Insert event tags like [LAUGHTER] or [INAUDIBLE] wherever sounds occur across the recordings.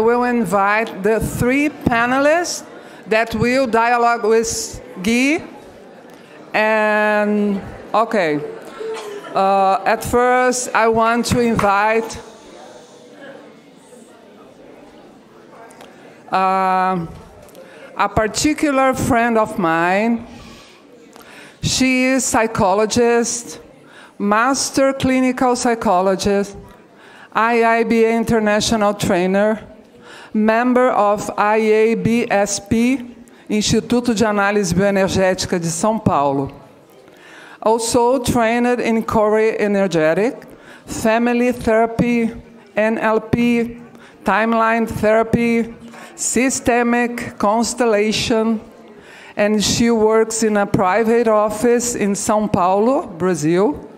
I will invite the three panelists that will dialogue with Guy. And okay, uh, at first I want to invite uh, a particular friend of mine. She is psychologist, master clinical psychologist, IIBA international trainer, member of IABSP, Instituto de Análise Bioenergética de São Paulo. Also trained in Core Energetic, Family Therapy, NLP, Timeline Therapy, Systemic Constellation, and she works in a private office in São Paulo, Brazil,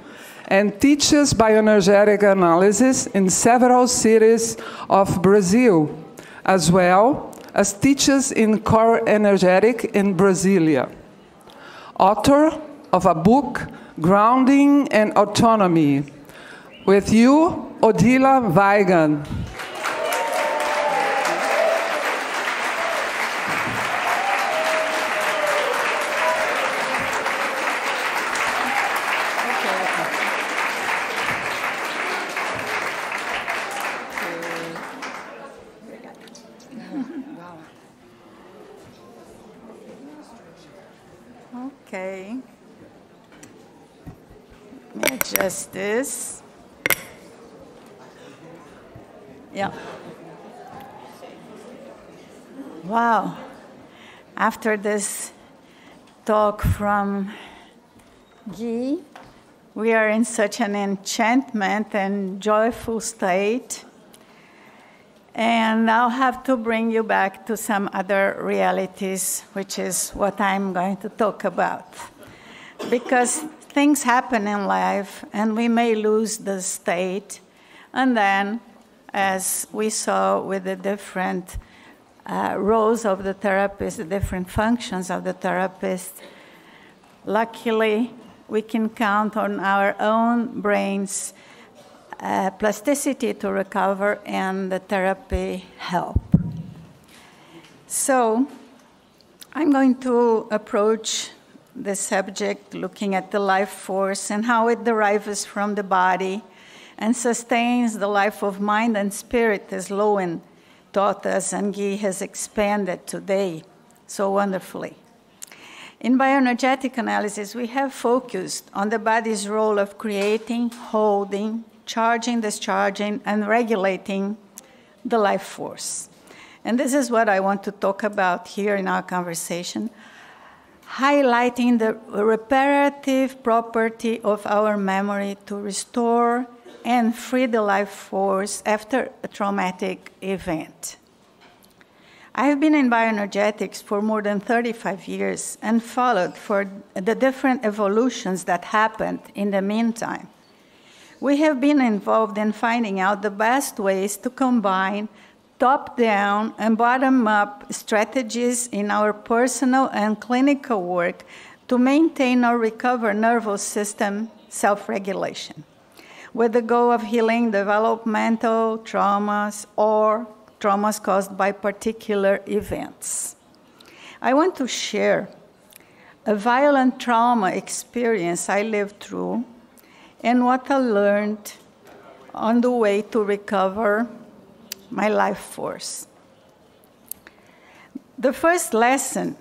and teaches bioenergetic analysis in several cities of Brazil, as well as teaches in core energetic in Brasilia. Author of a book, Grounding and Autonomy. With you, Odila Weigand. Okay. Let me adjust this. Yeah. Wow. After this talk from Guy, we are in such an enchantment and joyful state. And I'll have to bring you back to some other realities, which is what I'm going to talk about. Because things happen in life, and we may lose the state. And then, as we saw with the different uh, roles of the therapist, the different functions of the therapist, luckily, we can count on our own brains uh, plasticity to recover and the therapy help. So, I'm going to approach the subject looking at the life force and how it derives from the body and sustains the life of mind and spirit, as Lowen taught us and Guy has expanded today so wonderfully. In bioenergetic analysis, we have focused on the body's role of creating, holding, charging, discharging, and regulating the life force. And this is what I want to talk about here in our conversation, highlighting the reparative property of our memory to restore and free the life force after a traumatic event. I have been in bioenergetics for more than 35 years and followed for the different evolutions that happened in the meantime we have been involved in finding out the best ways to combine top down and bottom up strategies in our personal and clinical work to maintain or recover nervous system self regulation, with the goal of healing developmental traumas or traumas caused by particular events. I want to share a violent trauma experience I lived through and what I learned on the way to recover my life force. The first lesson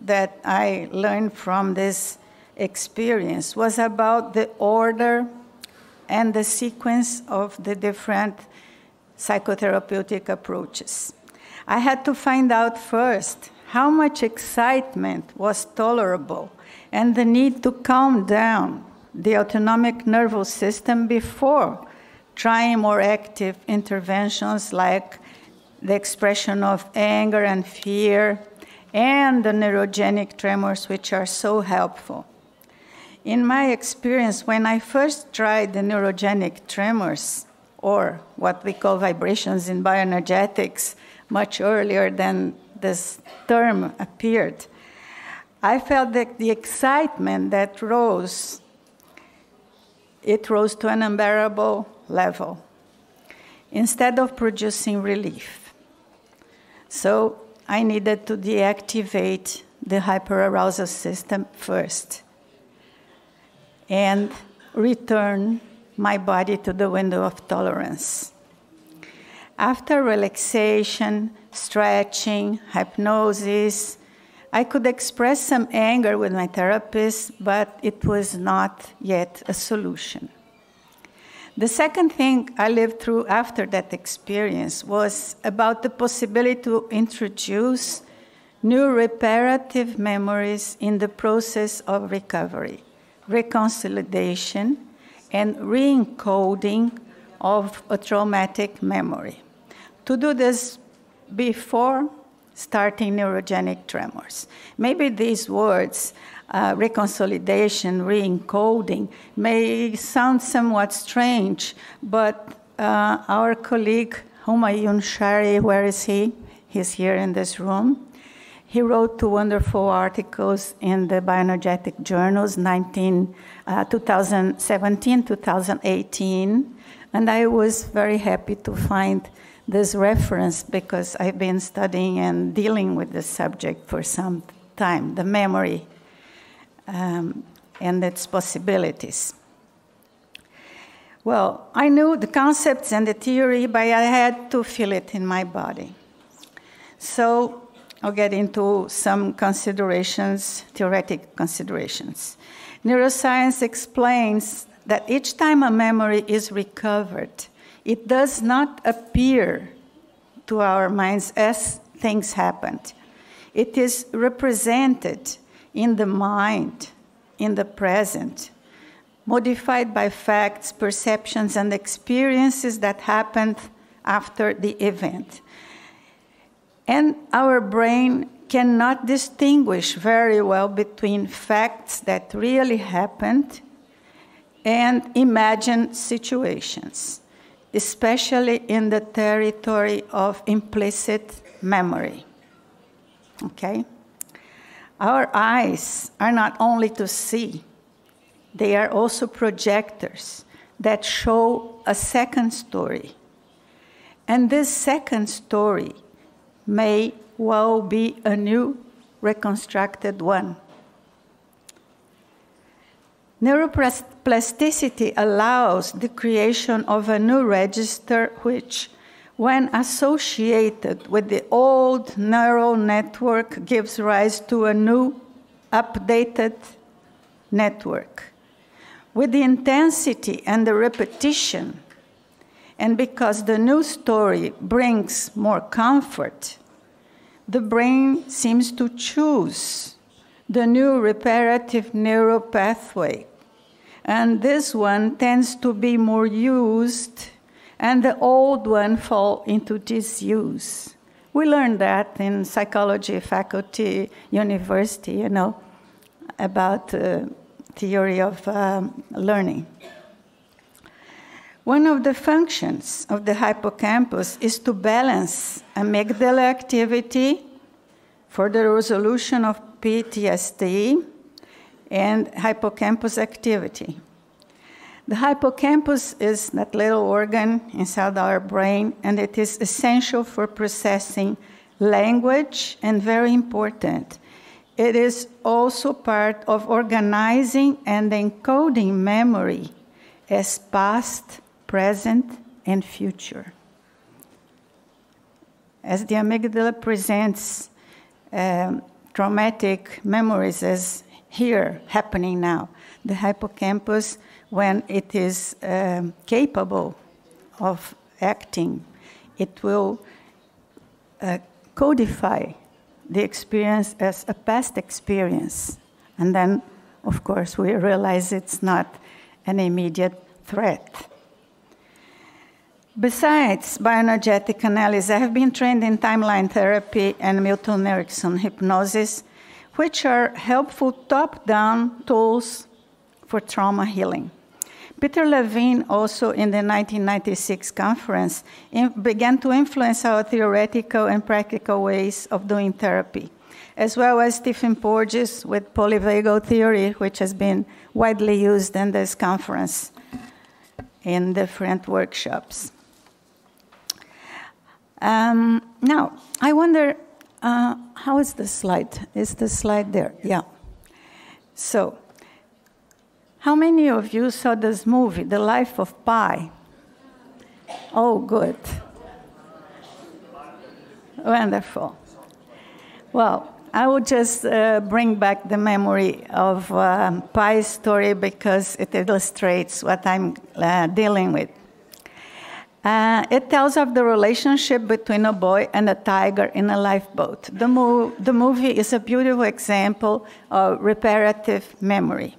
that I learned from this experience was about the order and the sequence of the different psychotherapeutic approaches. I had to find out first how much excitement was tolerable and the need to calm down the autonomic nervous system before trying more active interventions like the expression of anger and fear and the neurogenic tremors, which are so helpful. In my experience, when I first tried the neurogenic tremors, or what we call vibrations in bioenergetics, much earlier than this term appeared, I felt that the excitement that rose it rose to an unbearable level. Instead of producing relief, So I needed to deactivate the hyperarousal system first and return my body to the window of tolerance. After relaxation, stretching, hypnosis, I could express some anger with my therapist, but it was not yet a solution. The second thing I lived through after that experience was about the possibility to introduce new reparative memories in the process of recovery, reconciliation, and re-encoding of a traumatic memory. To do this before starting neurogenic tremors. Maybe these words, uh, reconsolidation, re-encoding, may sound somewhat strange, but uh, our colleague Homayoun Shahri, where is he? He's here in this room. He wrote two wonderful articles in the bioenergetic journals, 19, uh, 2017, 2018, and I was very happy to find this reference because I've been studying and dealing with this subject for some time the memory um, and its possibilities. Well, I knew the concepts and the theory, but I had to feel it in my body. So I'll get into some considerations, theoretic considerations. Neuroscience explains that each time a memory is recovered, it does not appear to our minds as things happened. It is represented in the mind, in the present, modified by facts, perceptions, and experiences that happened after the event. And our brain cannot distinguish very well between facts that really happened and imagined situations especially in the territory of implicit memory. Okay? Our eyes are not only to see, they are also projectors that show a second story. And this second story may well be a new reconstructed one. Neuroplasticity allows the creation of a new register which, when associated with the old neural network, gives rise to a new updated network. With the intensity and the repetition, and because the new story brings more comfort, the brain seems to choose the new reparative neural pathway and this one tends to be more used, and the old one fall into disuse. We learned that in psychology faculty, university, you know, about uh, theory of um, learning. One of the functions of the hippocampus is to balance amygdala activity for the resolution of PTSD and hippocampus activity. The hippocampus is that little organ inside our brain, and it is essential for processing language and very important. It is also part of organizing and encoding memory as past, present, and future. As the amygdala presents um, traumatic memories as here happening now. The hippocampus, when it is um, capable of acting, it will uh, codify the experience as a past experience. And then, of course, we realize it's not an immediate threat. Besides bioenergetic analysis, I have been trained in timeline therapy and Milton Erickson hypnosis which are helpful top down tools for trauma healing. Peter Levine, also in the 1996 conference, began to influence our theoretical and practical ways of doing therapy, as well as Stephen Porges with polyvagal theory, which has been widely used in this conference in different workshops. Um, now, I wonder uh, how is the slide? Is the slide there? Yeah. So, how many of you saw this movie, The Life of Pi? Oh, good. Wonderful. Well, I will just uh, bring back the memory of um, Pi's story because it illustrates what I'm uh, dealing with. Uh, it tells of the relationship between a boy and a tiger in a lifeboat. The, mo- the movie is a beautiful example of reparative memory.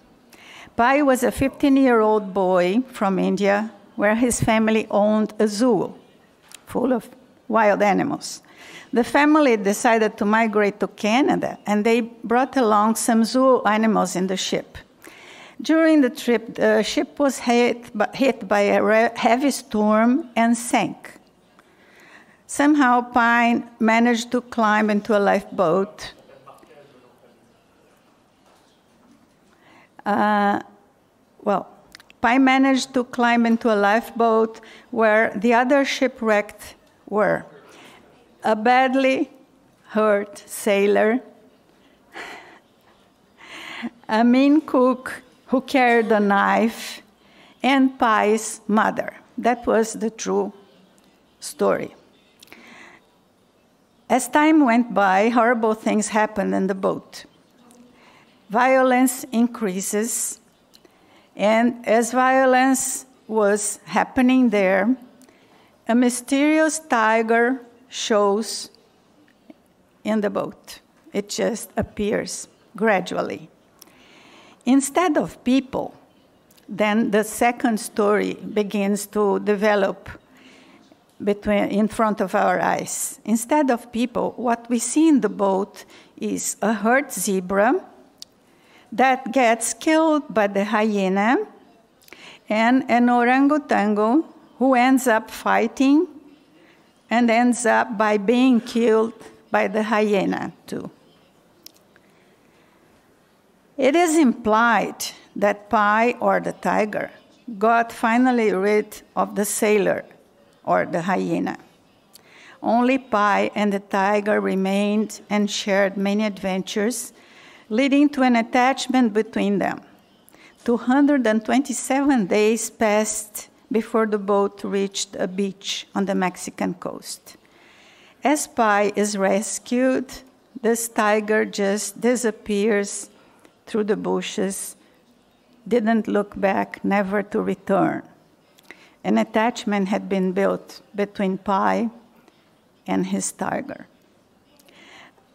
Pi was a 15 year old boy from India where his family owned a zoo full of wild animals. The family decided to migrate to Canada and they brought along some zoo animals in the ship. During the trip, the ship was hit, hit by a heavy storm and sank. Somehow, Pi managed to climb into a lifeboat. Uh, well, Pi managed to climb into a lifeboat where the other shipwrecked were a badly hurt sailor, [LAUGHS] a mean cook who carried a knife, and Pi's mother. That was the true story. As time went by, horrible things happened in the boat. Violence increases, and as violence was happening there, a mysterious tiger shows in the boat. It just appears gradually. Instead of people, then the second story begins to develop between, in front of our eyes. Instead of people, what we see in the boat is a hurt zebra that gets killed by the hyena and an orangutan who ends up fighting and ends up by being killed by the hyena, too. It is implied that Pi, or the tiger, got finally rid of the sailor, or the hyena. Only Pi and the tiger remained and shared many adventures, leading to an attachment between them. 227 days passed before the boat reached a beach on the Mexican coast. As Pi is rescued, this tiger just disappears through the bushes, didn't look back, never to return. An attachment had been built between Pi and his tiger.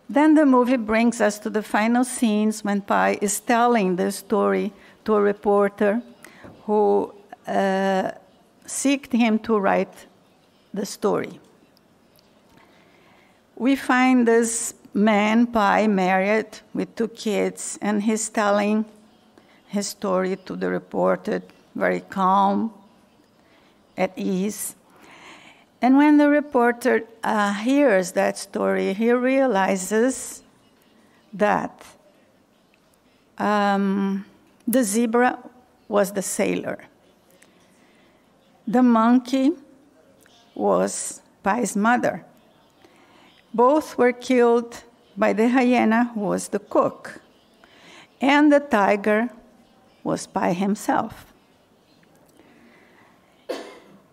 Then the movie brings us to the final scenes when Pi is telling the story to a reporter who uh, seeked him to write the story. We find this man, Pi, married with two kids, and he's telling his story to the reporter, very calm, at ease. And when the reporter uh, hears that story, he realizes that um, the zebra was the sailor. The monkey was Pi's mother. Both were killed by the hyena, who was the cook, and the tiger was by himself.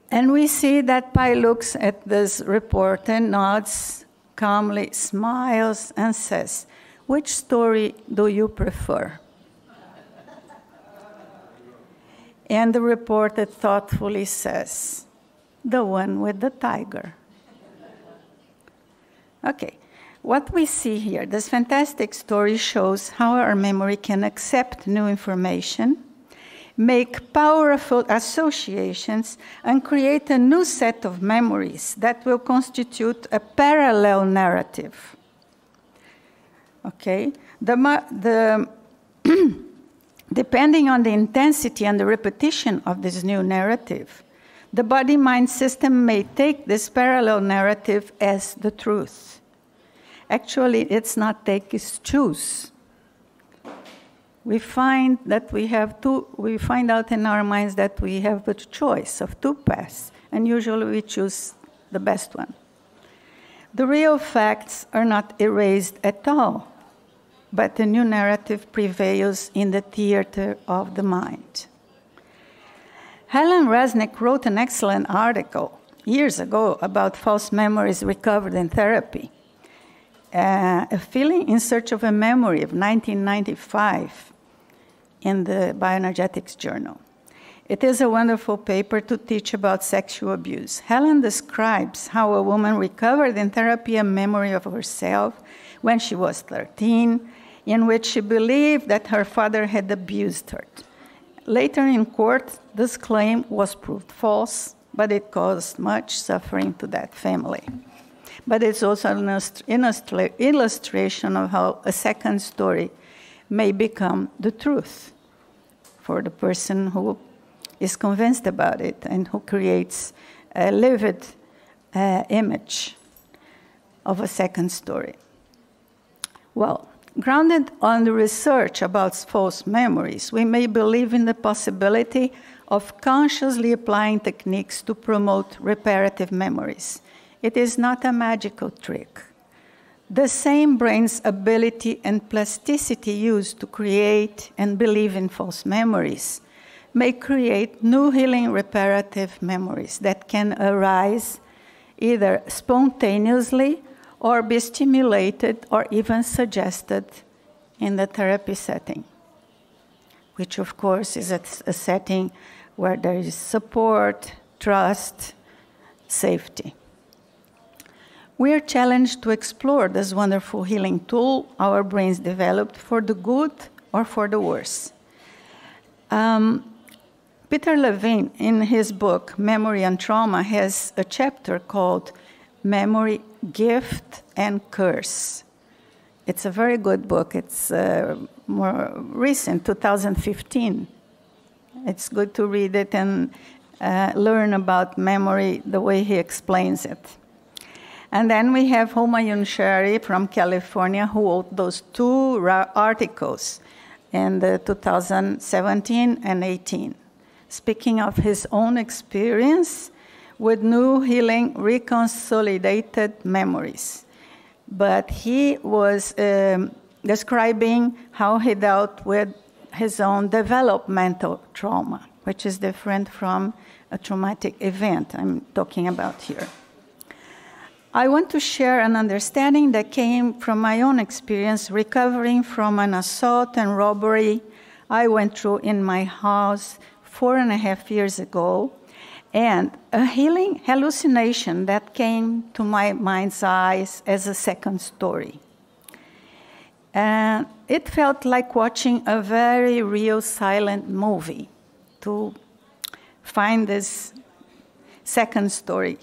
And we see that Pi looks at this report and nods, calmly smiles, and says, Which story do you prefer? And the reporter thoughtfully says, The one with the tiger. Okay, what we see here, this fantastic story shows how our memory can accept new information, make powerful associations, and create a new set of memories that will constitute a parallel narrative. Okay? The, the [CLEARS THROAT] Depending on the intensity and the repetition of this new narrative, the body mind system may take this parallel narrative as the truth. Actually, it's not take, it's choose. We find that we have two, we find out in our minds that we have a choice of two paths, and usually we choose the best one. The real facts are not erased at all, but a new narrative prevails in the theater of the mind. Helen Resneck wrote an excellent article years ago about false memories recovered in therapy. Uh, a feeling in search of a memory of 1995 in the Bioenergetics Journal. It is a wonderful paper to teach about sexual abuse. Helen describes how a woman recovered in therapy a memory of herself when she was 13, in which she believed that her father had abused her. Later in court, this claim was proved false, but it caused much suffering to that family. But it's also an illustration of how a second story may become the truth for the person who is convinced about it and who creates a livid uh, image of a second story. Well, grounded on the research about false memories, we may believe in the possibility of consciously applying techniques to promote reparative memories. It is not a magical trick. The same brain's ability and plasticity used to create and believe in false memories may create new healing reparative memories that can arise either spontaneously or be stimulated or even suggested in the therapy setting, which, of course, is a, setting where there is support, trust, safety. We are challenged to explore this wonderful healing tool our brains developed for the good or for the worse. Um, Peter Levine, in his book Memory and Trauma, has a chapter called Memory, Gift, and Curse. It's a very good book. It's uh, more recent, 2015. It's good to read it and uh, learn about memory the way he explains it. And then we have Homayoun Shahri from California, who wrote those two articles in the 2017 and 18 speaking of his own experience with new healing reconsolidated memories. But he was um, describing how he dealt with his own developmental trauma, which is different from a traumatic event I'm talking about here. I want to share an understanding that came from my own experience recovering from an assault and robbery I went through in my house four and a half years ago, and a healing hallucination that came to my mind's eyes as a second story. And it felt like watching a very real silent movie to find this second story.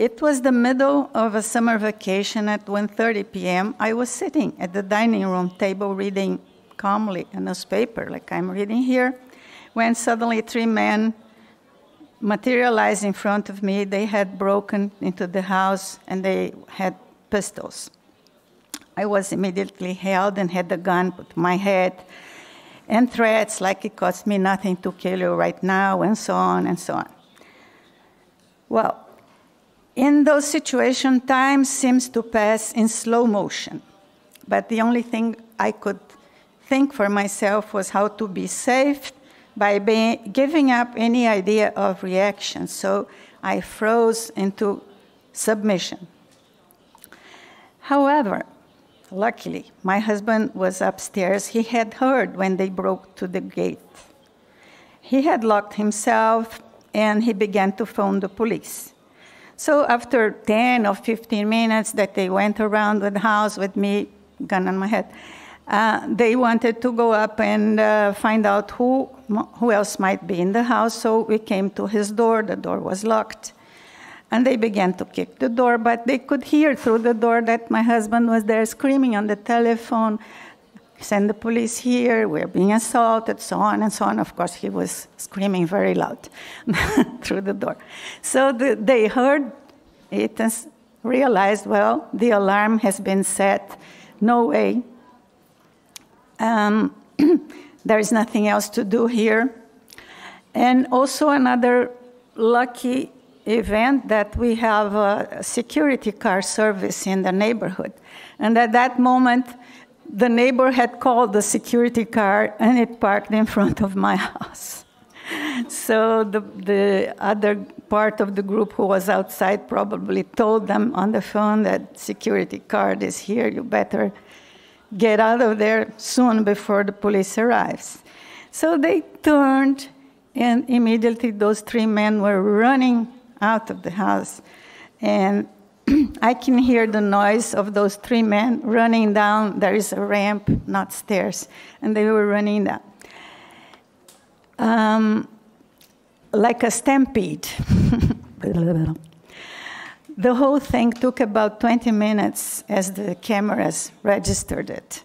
It was the middle of a summer vacation at 1:30 p.m. I was sitting at the dining room table reading calmly a newspaper like I'm reading here when suddenly three men materialized in front of me. They had broken into the house and they had pistols. I was immediately held and had the gun put to my head and threats like it costs me nothing to kill you right now and so on and so on. Well, in those situations, time seems to pass in slow motion. But the only thing I could think for myself was how to be safe by being, giving up any idea of reaction. So I froze into submission. However, luckily, my husband was upstairs. He had heard when they broke to the gate. He had locked himself and he began to phone the police. So after 10 or 15 minutes that they went around the house with me, gun on my head, uh, they wanted to go up and uh, find out who, who else might be in the house, so we came to his door. The door was locked. And they began to kick the door, but they could hear through the door that my husband was there screaming on the telephone, send the police here, we're being assaulted, so on and so on. Of course, he was screaming very loud [LAUGHS] through the door. So the, they heard it and realized, well, the alarm has been set, no way um, [CLEARS THROAT] there is nothing else to do here. And also, another lucky event that we have a security car service in the neighborhood. And at that moment, the neighbor had called the security car and it parked in front of my house. So the, the other part of the group who was outside probably told them on the phone that security card is here, you better get out of there soon before the police arrives. So they turned, and immediately those three men were running out of the house. And [CLEARS THROAT] I can hear the noise of those three men running down. There is a ramp, not stairs, and they were running down. Um, like a stampede. [LAUGHS] the whole thing took about 20 minutes as the cameras registered it.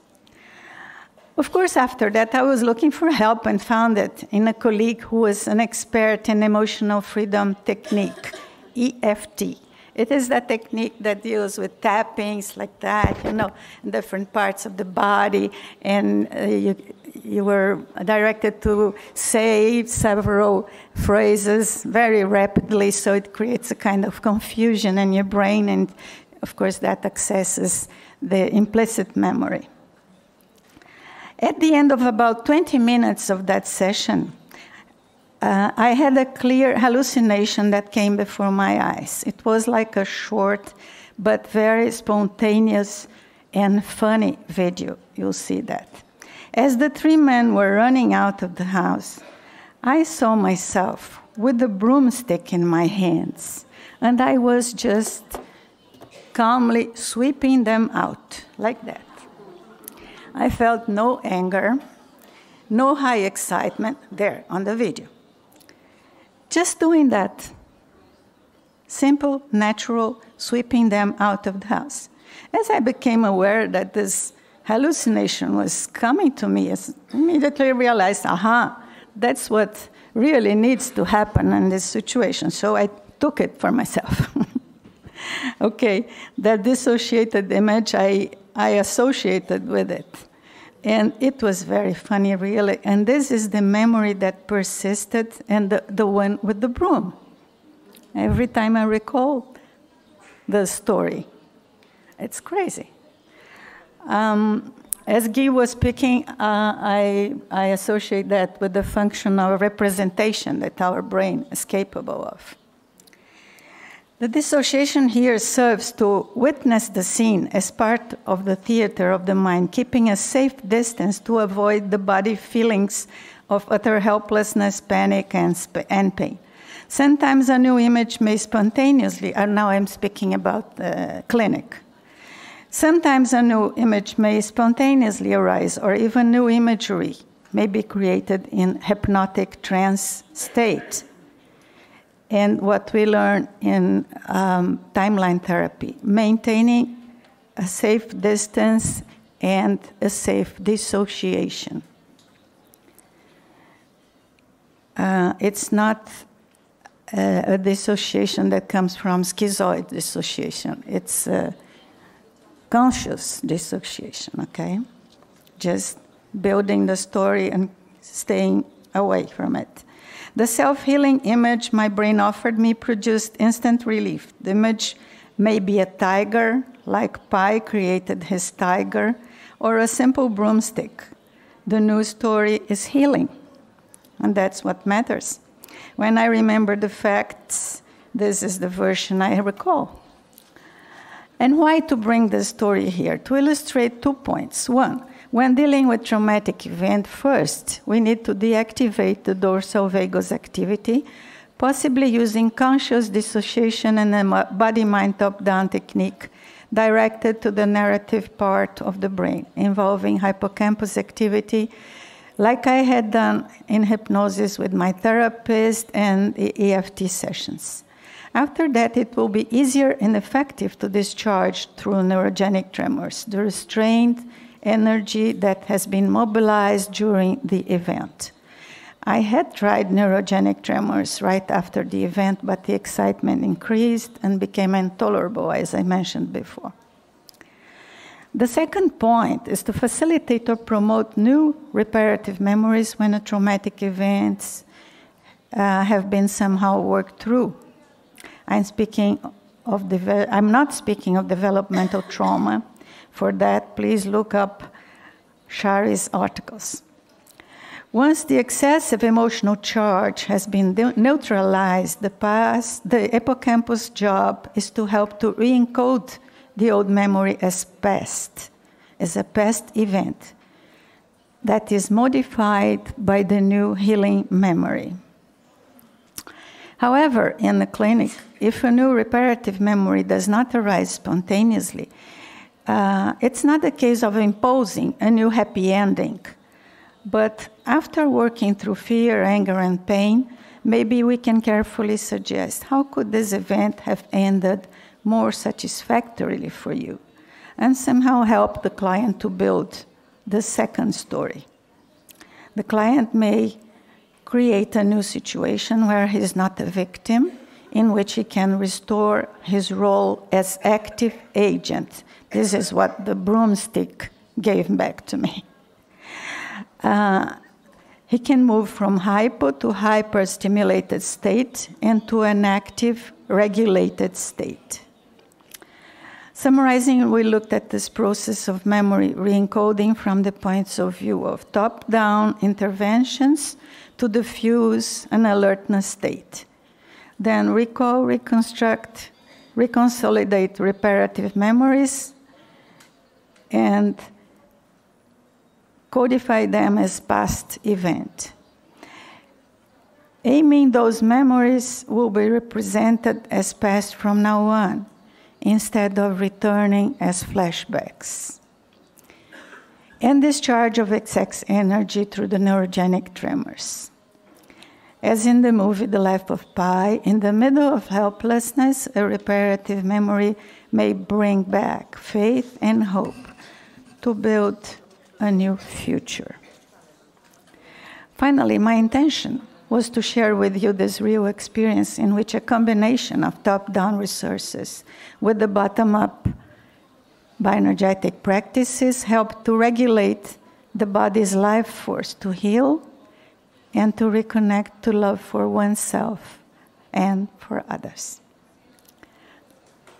Of course, after that, I was looking for help and found it in a colleague who was an expert in emotional freedom technique, EFT. It is that technique that deals with tappings like that, you know, in different parts of the body, and uh, you, you were directed to say several phrases very rapidly, so it creates a kind of confusion in your brain, and of course, that accesses the implicit memory. At the end of about 20 minutes of that session, uh, I had a clear hallucination that came before my eyes. It was like a short but very spontaneous and funny video. You'll see that. As the three men were running out of the house, I saw myself with the broomstick in my hands, and I was just calmly sweeping them out like that. I felt no anger, no high excitement there on the video. Just doing that. Simple, natural, sweeping them out of the house. As I became aware that this hallucination was coming to me, I immediately realized, aha, that's what really needs to happen in this situation. So I took it for myself. [LAUGHS] okay, that dissociated image I, I associated with it. And it was very funny, really. And this is the memory that persisted, and the, the one with the broom. Every time I recall the story, it's crazy. Um, as Guy was speaking, uh, I, I associate that with the function of representation that our brain is capable of. The dissociation here serves to witness the scene as part of the theater of the mind, keeping a safe distance to avoid the body feelings of utter helplessness, panic, and, and pain. Sometimes a new image may spontaneously, and now I'm speaking about the clinic, Sometimes a new image may spontaneously arise, or even new imagery may be created in hypnotic trance state. And what we learn in um, timeline therapy, maintaining a safe distance and a safe dissociation. Uh, it's not a, a, dissociation that comes from schizoid dissociation. It's uh, conscious dissociation, okay? Just building the story and staying away from it. The self healing image my brain offered me produced instant relief. The image may be a tiger, like Pi created his tiger, or a simple broomstick. The new story is healing, and that's what matters. When I remember the facts, this is the version I recall. And why to bring this story here? To illustrate two points. One, when dealing with traumatic event, first, we need to deactivate the dorsal vagus activity, possibly using conscious dissociation and a body-mind top-down technique directed to the narrative part of the brain, involving hippocampus activity, like I had done in hypnosis with my therapist and the EFT sessions. After that, it will be easier and effective to discharge through neurogenic tremors, the restrained energy that has been mobilized during the event. I had tried neurogenic tremors right after the event, but the excitement increased and became intolerable, as I mentioned before. The second point is to facilitate or promote new reparative memories when a traumatic events uh, have been somehow worked through. I'm speaking of I'm not speaking of developmental trauma. For that, please look up Shahri's articles. Once the excessive emotional charge has been neutralized, the past, the hippocampus job is to help to re-encode the old memory as past, as a past event that is modified by the new healing memory. However, in the clinic, if a new reparative memory does not arise spontaneously, uh, it's not a case of imposing a new happy ending. But after working through fear, anger, and pain, maybe we can carefully suggest how could this event have ended more satisfactorily for you, and somehow help the client to build the second story. The client may create a new situation where he is not a victim, in which he can restore his role as active agent. This is what the broomstick gave back to me. Uh, he can move from hypo to hyper stimulated state into an active regulated state. Summarizing, we looked at this process of memory re-encoding from the points of view of top-down interventions to diffuse an alertness state. Then recall, reconstruct, reconsolidate reparative memories, and codify them as past event. Aiming those memories will be represented as past from now on instead of returning as flashbacks. And discharge of excess energy through the neurogenic tremors. As in the movie The Life of Pi, in the middle of helplessness, a reparative memory may bring back faith and hope to build a new future. Finally, my intention was to share with you this real experience in which a combination of top down resources with the bottom up bioenergetic practices help to regulate the body's life force to heal and to reconnect to love for oneself and for others.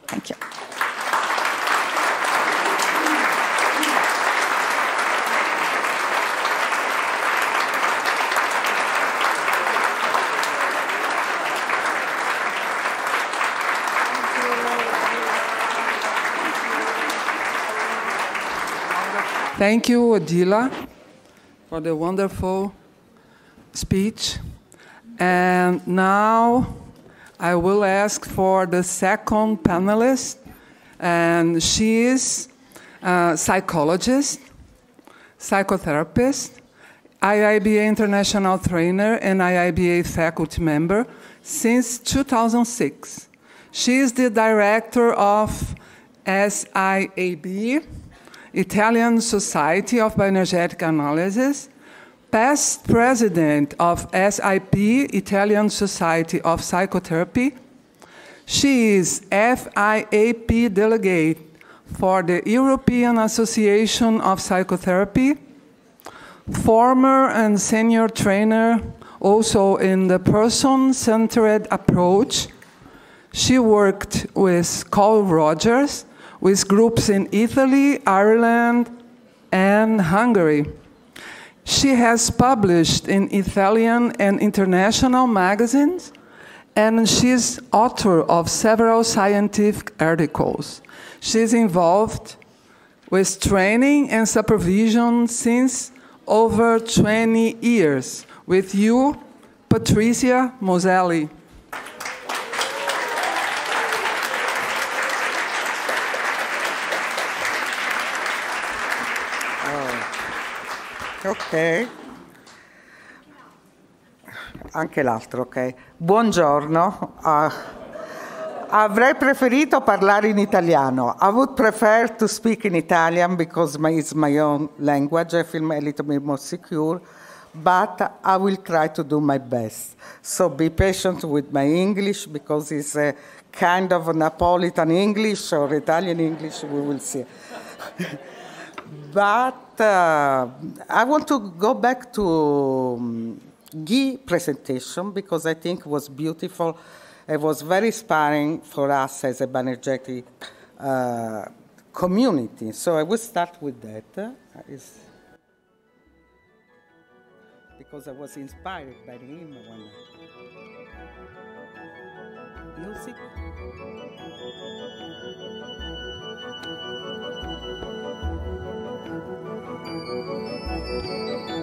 Thank you. Thank you, Odila, for the wonderful speech. And now I will ask for the second panelist, and she is a psychologist, psychotherapist, IIBA international trainer, and IIBA faculty member since 2006. She is the director of SIAB Italian Society of Bioenergetic Analysis, past president of SIP, Italian Society of Psychotherapy. She is FIAP delegate for the European Association of Psychotherapy, former and senior trainer also in the person-centered approach. She worked with Carl Rogers, with groups in Italy, Ireland, and Hungary. She has published in Italian and international magazines, and she's author of several scientific articles. She's involved with training and supervision since over 20 years. With you, Patrizia Moselli. Ok. Anche l'altro, ok. Buongiorno. Uh, avrei preferito parlare in italiano. I would prefer to speak in Italian because my, it's my own language. I feel a little bit more secure. But I will try to do my best. So be patient with my English because it's a kind of Napolitan English or Italian English. We will see. [LAUGHS] but uh, I want to go back to um, presentation because I think it was beautiful It was very inspiring for us as a bioenergetic uh, community. So I will start with that. Uh, because I was inspired by him music. You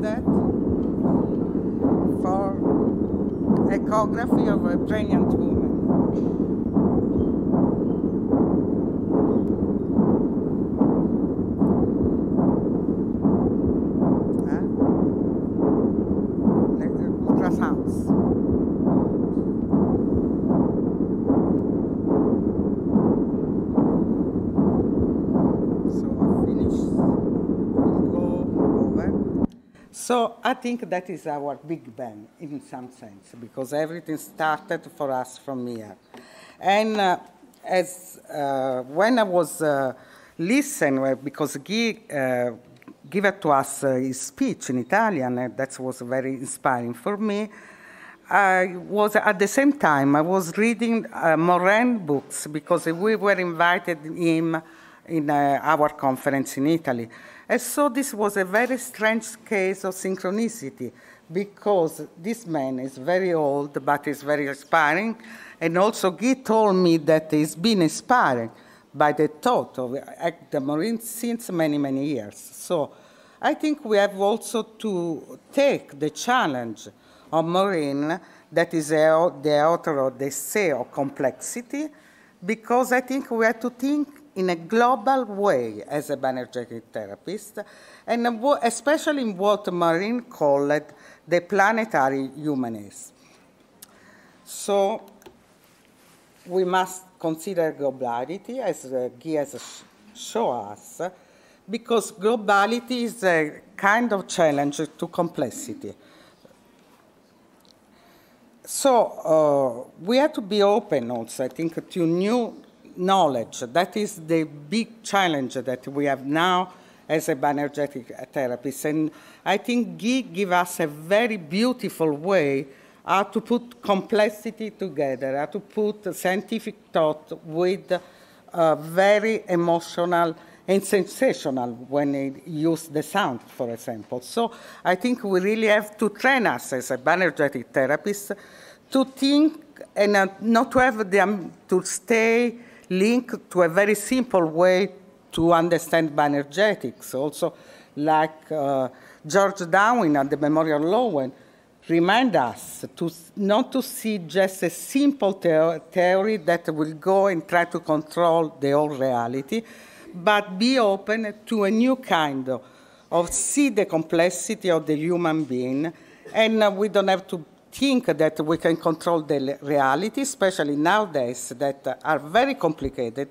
that? For echography of a pregnant woman. Huh? Like the ultrasounds. So I finished. We'll go over. So I think that is our big bang in some sense because everything started for us from here. And uh, as uh, when I was uh, listening, uh, because Guy uh, gave to us uh, his speech in Italian, and that was very inspiring for me. I was at the same time I was reading uh, Morin books because we were invited him in uh, our conference in Italy. And so this was a very strange case of synchronicity because this man is very old but is very inspiring. And also Guy told me that he's been inspired by the thought of the Morin since many, many years. So I think we have also to take the challenge of Morin, that is the the author of the essay of complexity, because I think we have to think in a global way as a energetic therapist, and especially in what Morin called the planetary humanism. So we must consider globality, as uh, Guy has us, because globality is a kind of challenge to complexity. So uh, we have to be open also, I think, to new knowledge. That is the big challenge that we have now as a bioenergetic therapist. And I think Guy give us a very beautiful way how to put complexity together, how to put scientific thought with very emotional and sensational when they use the sound, for example. So I think we really have to train us as a bioenergetic therapist to think and not to have them to stay linked to a very simple way to understand bioenergetics. Also, like uh, George Darwin at the Memorial Lowen remind us to not to see just a simple theo- theory that will go and try to control the whole reality, but be open to a new kind of, of see the complexity of the human being, and uh, we don't have to think that we can control the reality, especially nowadays that are very complicated.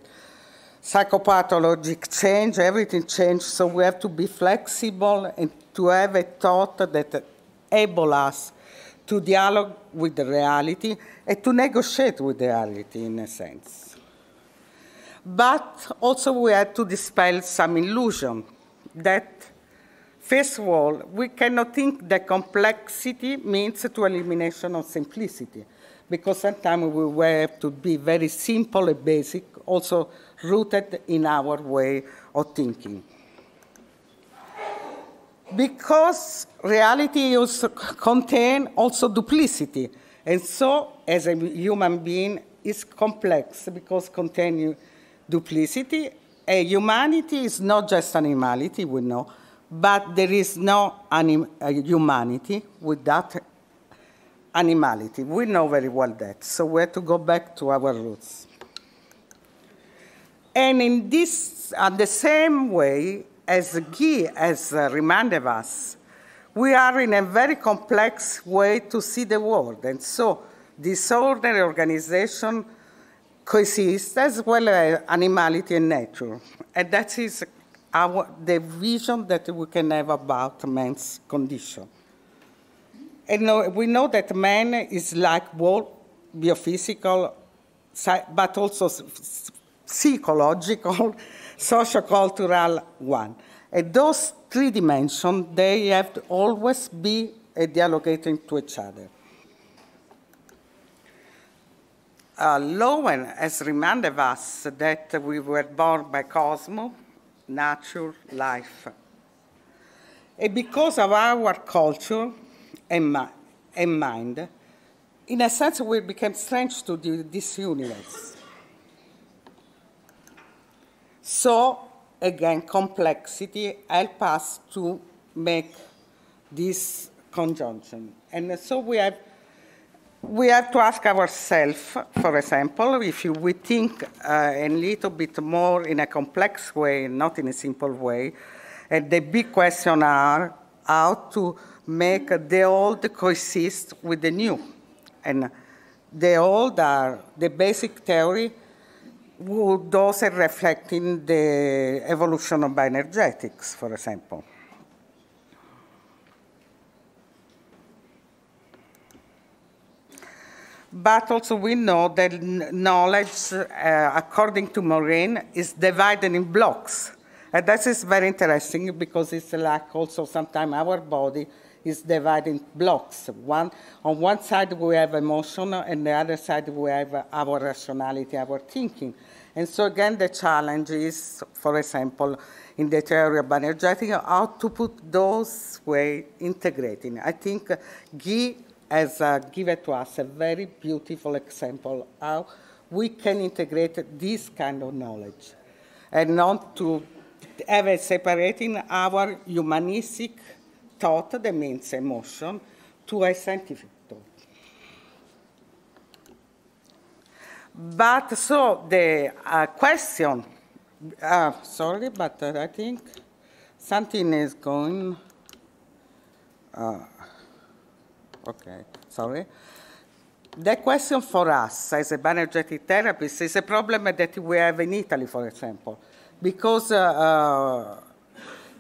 Psychopathologic change, everything change, so we have to be flexible and to have a thought that able us to dialogue with the reality and to negotiate with the reality in a sense. But also we have to dispel some illusion that First of all, we cannot think that complexity means to elimination of simplicity, because sometimes we have to be very simple and basic, also rooted in our way of thinking. Because reality also contain also duplicity, and so as a human being is complex because contain duplicity. A humanity is not just animality, we know, but there is no anim- uh, humanity without animality. We know very well that, so we have to go back to our roots. And in this, uh, the same way as Guy has uh, reminded us, we are in a very complex way to see the world. And so disorder organization coexist as well as animality and nature. And that is our, the vision that we can have about man's condition. And we know that man is like both biophysical, but also psychological, [LAUGHS] socio-cultural one. And those three dimensions, they have to always be dialogating to each other. Uh, Lowen has reminded us that we were born by cosmos, nature, life. And because of our culture and, mi- and mind, in a sense, we became strange to the, this universe. So, again, complexity help us to make this conjunction. And so we have, we have to ask ourselves, for example, if we think uh, a little bit more in a complex way, not in a simple way, and the big question are how to make the old coexist with the new. And the old are the basic theory would also reflect in the evolution of bioenergetics, for example. But also we know that knowledge, uh, according to Morin, is divided in blocks. And that is very interesting because it's like also sometimes our body is divided in blocks. One, on one side we have emotion, and the other side we have our rationality, our thinking. And so again, the challenge is, for example, in the theory of energetic, how to put those way integrating. I think Guy has uh, given to us a very beautiful example how we can integrate this kind of knowledge and not to have a separating our humanistic thought that means emotion to a scientific thought. But so the uh, question, uh, sorry, but I think something is going. Uh, okay, sorry. The question for us as a bioenergetic therapist is a problem that we have in Italy, for example, because uh, uh,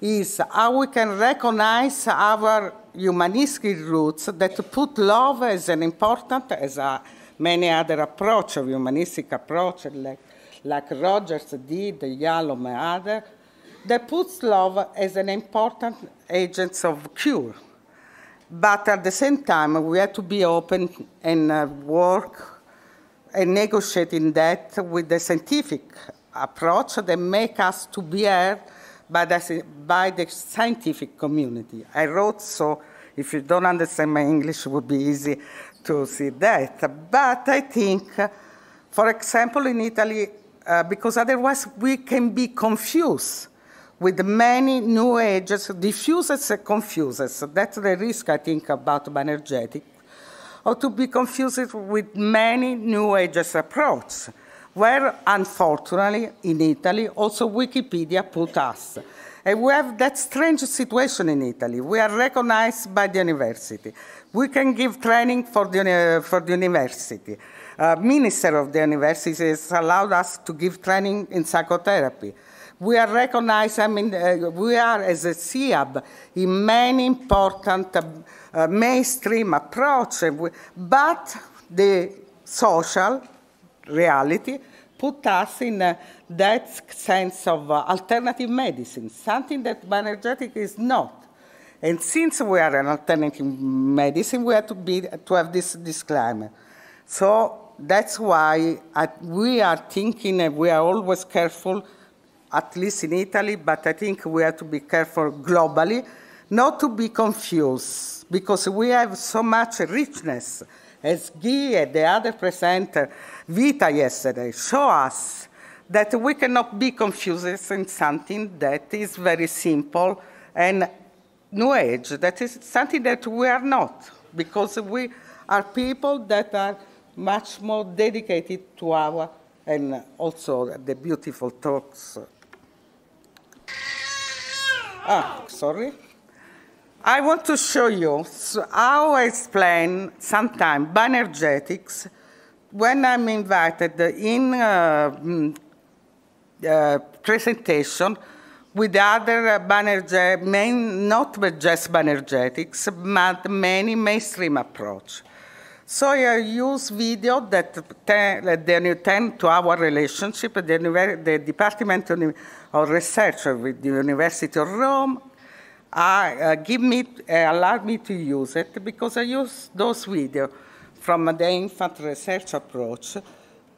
is how we can recognize our humanistic roots that put love as an important, as a, many other approach of humanistic approach, like, like Rogers did, Yalom and other, that puts love as an important agent of cure. But at the same time, we have to be open and uh, work and negotiate in that with the scientific approach that make us to be heard by the, by the scientific community. I wrote so, if you don't understand my English, it would be easy to see that. But I think, for example, in Italy, uh, because otherwise we can be confused with many new ages, diffuses and confuses. That's the risk, I think, about bioenergetic, or to be confused with many new ages approaches where unfortunately in Italy also Wikipedia put us. And we have that strange situation in Italy. We are recognized by the university. We can give training for the, for the university. Uh, Minister of the university has allowed us to give training in psychotherapy. We are recognized, I mean, uh, we are as a SIAB in many important uh, mainstream approaches, but the social reality put us in uh, that sense of uh, alternative medicine, something that bioenergetic is not. And since we are an alternative medicine, we have to, be, to have this disclaimer. So that's why I, we are thinking and we are always careful, at least in Italy, but I think we have to be careful globally, not to be confused, because we have so much richness as Guy and the other presenter, Vita, yesterday, show us that we cannot be confused in something that is very simple and New Age. That is something that we are not, because we are people that are much more dedicated to our, and also the beautiful talks. Ah, sorry. I want to show you how I explain sometimes bioenergetics when I'm invited in uh, mm, uh, presentation with other Banerje, main, not just bioenergetics, but many mainstream approach. So I use video that then you tend to our relationship, the, the Department of Research with the University of Rome uh, give me, uh, allow me to use it because I use those videos from the infant research approach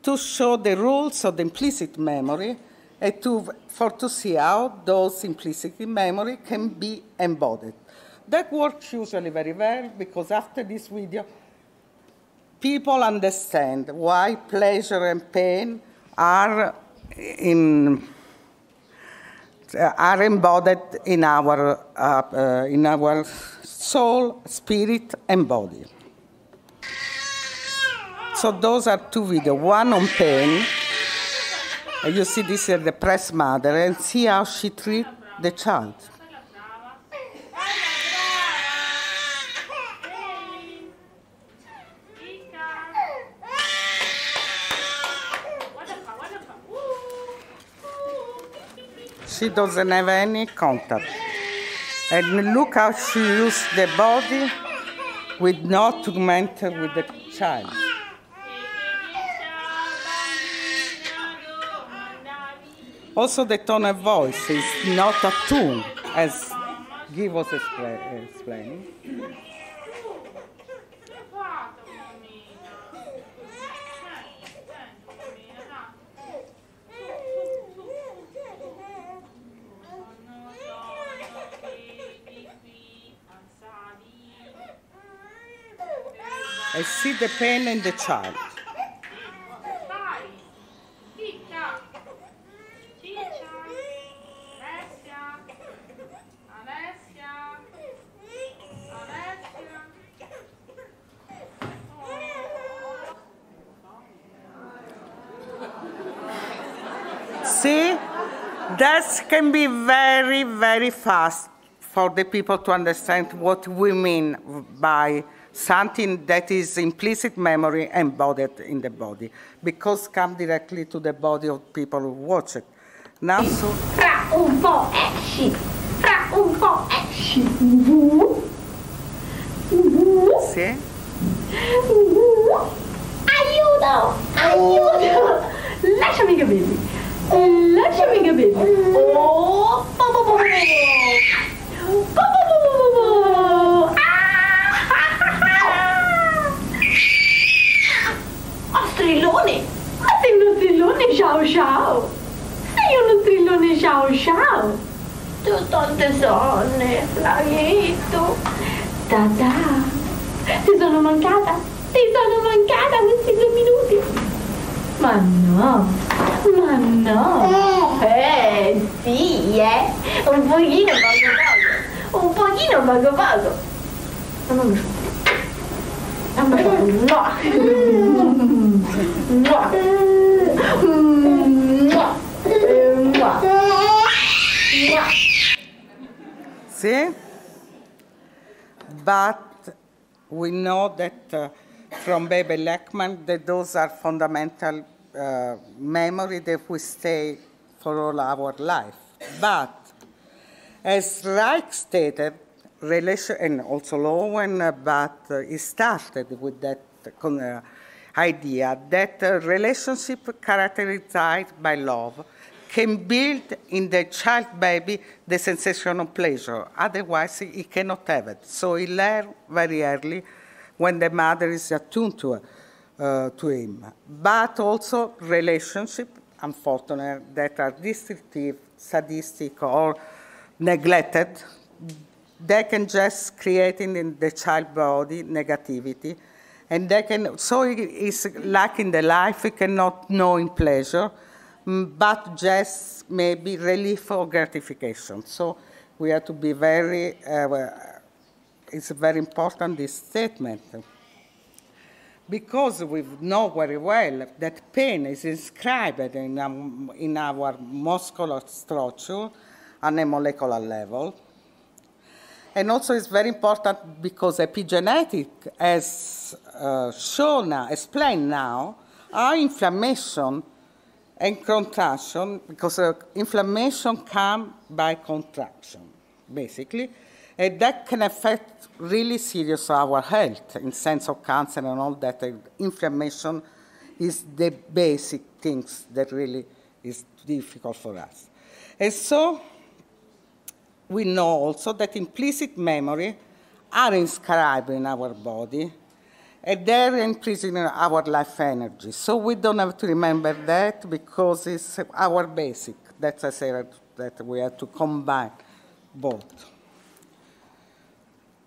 to show the rules of the implicit memory and to, for to see how those implicit memory can be embodied. That works usually very well because after this video, people understand why pleasure and pain are in are embodied in our, uh, uh, in our soul, spirit, and body. So those are two videos, one on pain, you see this is the press mother, and see how she treats the child. She doesn't have any contact. And look how she used the body with no torment with the child. Also, the tone of voice is not a tune, as Guy was explaining. I see the pain in the child. See, that can be very, very fast for the people to understand what we mean by something that is implicit memory embodied in the body, because come directly to the body of people who watch it. Now, so... Fra un po' esci, fra un po' esci. Sì? Aiuto, aiuto. Lasciami lasciami. Oh. Po, po, po, po, po. Oh, strillone! Ma sei uno strillone ciao ciao! Sei uno strillone ciao ciao! Tu tante sonne, flaghetto! Da da! Ti sono mancata! Ti sono mancata questi due minuti! Ma no! Ma no! Eh sì, eh! Un pochino poco poco! Un pochino poco poco! Ma non lo so. [LAUGHS] See? But we know that uh, from Beebe Lachmann that those are fundamental uh, memory that we stay for all our life. But as Reich stated, relation, and also Lowen, uh, but uh, it started with that uh, idea that a relationship characterized by love can build in the child baby the sensation of pleasure. Otherwise, he cannot have it. So he learns very early when the mother is attuned to, uh, to him. But also relationship, unfortunately, that are destructive, sadistic, or neglected they can just create in the child body negativity. And they can, so it's like in the life, it cannot know in pleasure, but just maybe relief or gratification. So we have to be very, uh, it's very important, this statement. Because we know very well that pain is inscribed in, um, in our muscular structure on a molecular level. And also it's very important because epigenetic, as uh, shown, explained now, are inflammation and contraction, because uh, inflammation comes by contraction, basically, and that can affect really serious our health in sense of cancer and all that. And inflammation is the basic things that really is difficult for us. And so we know also that implicit memory are inscribed in our body and they're increasing our life energy. So we don't have to remember that because it's our basic. That's I say that we have to combine both.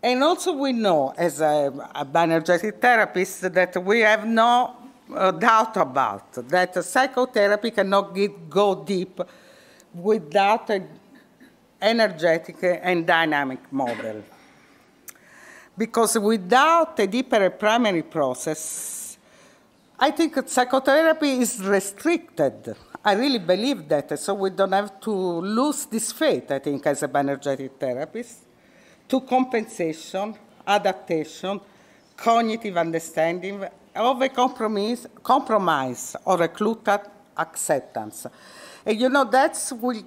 And also we know as a, a bioenergetic therapist that we have no uh, doubt about that psychotherapy cannot get, go deep without an energetic and dynamic model because without a deeper primary process, I think psychotherapy is restricted. I really believe that, so we don't have to lose this faith, I think, as a bioenergetic therapist, to compensation, adaptation, cognitive understanding of a compromise, compromise or a acceptance. And you know, that's will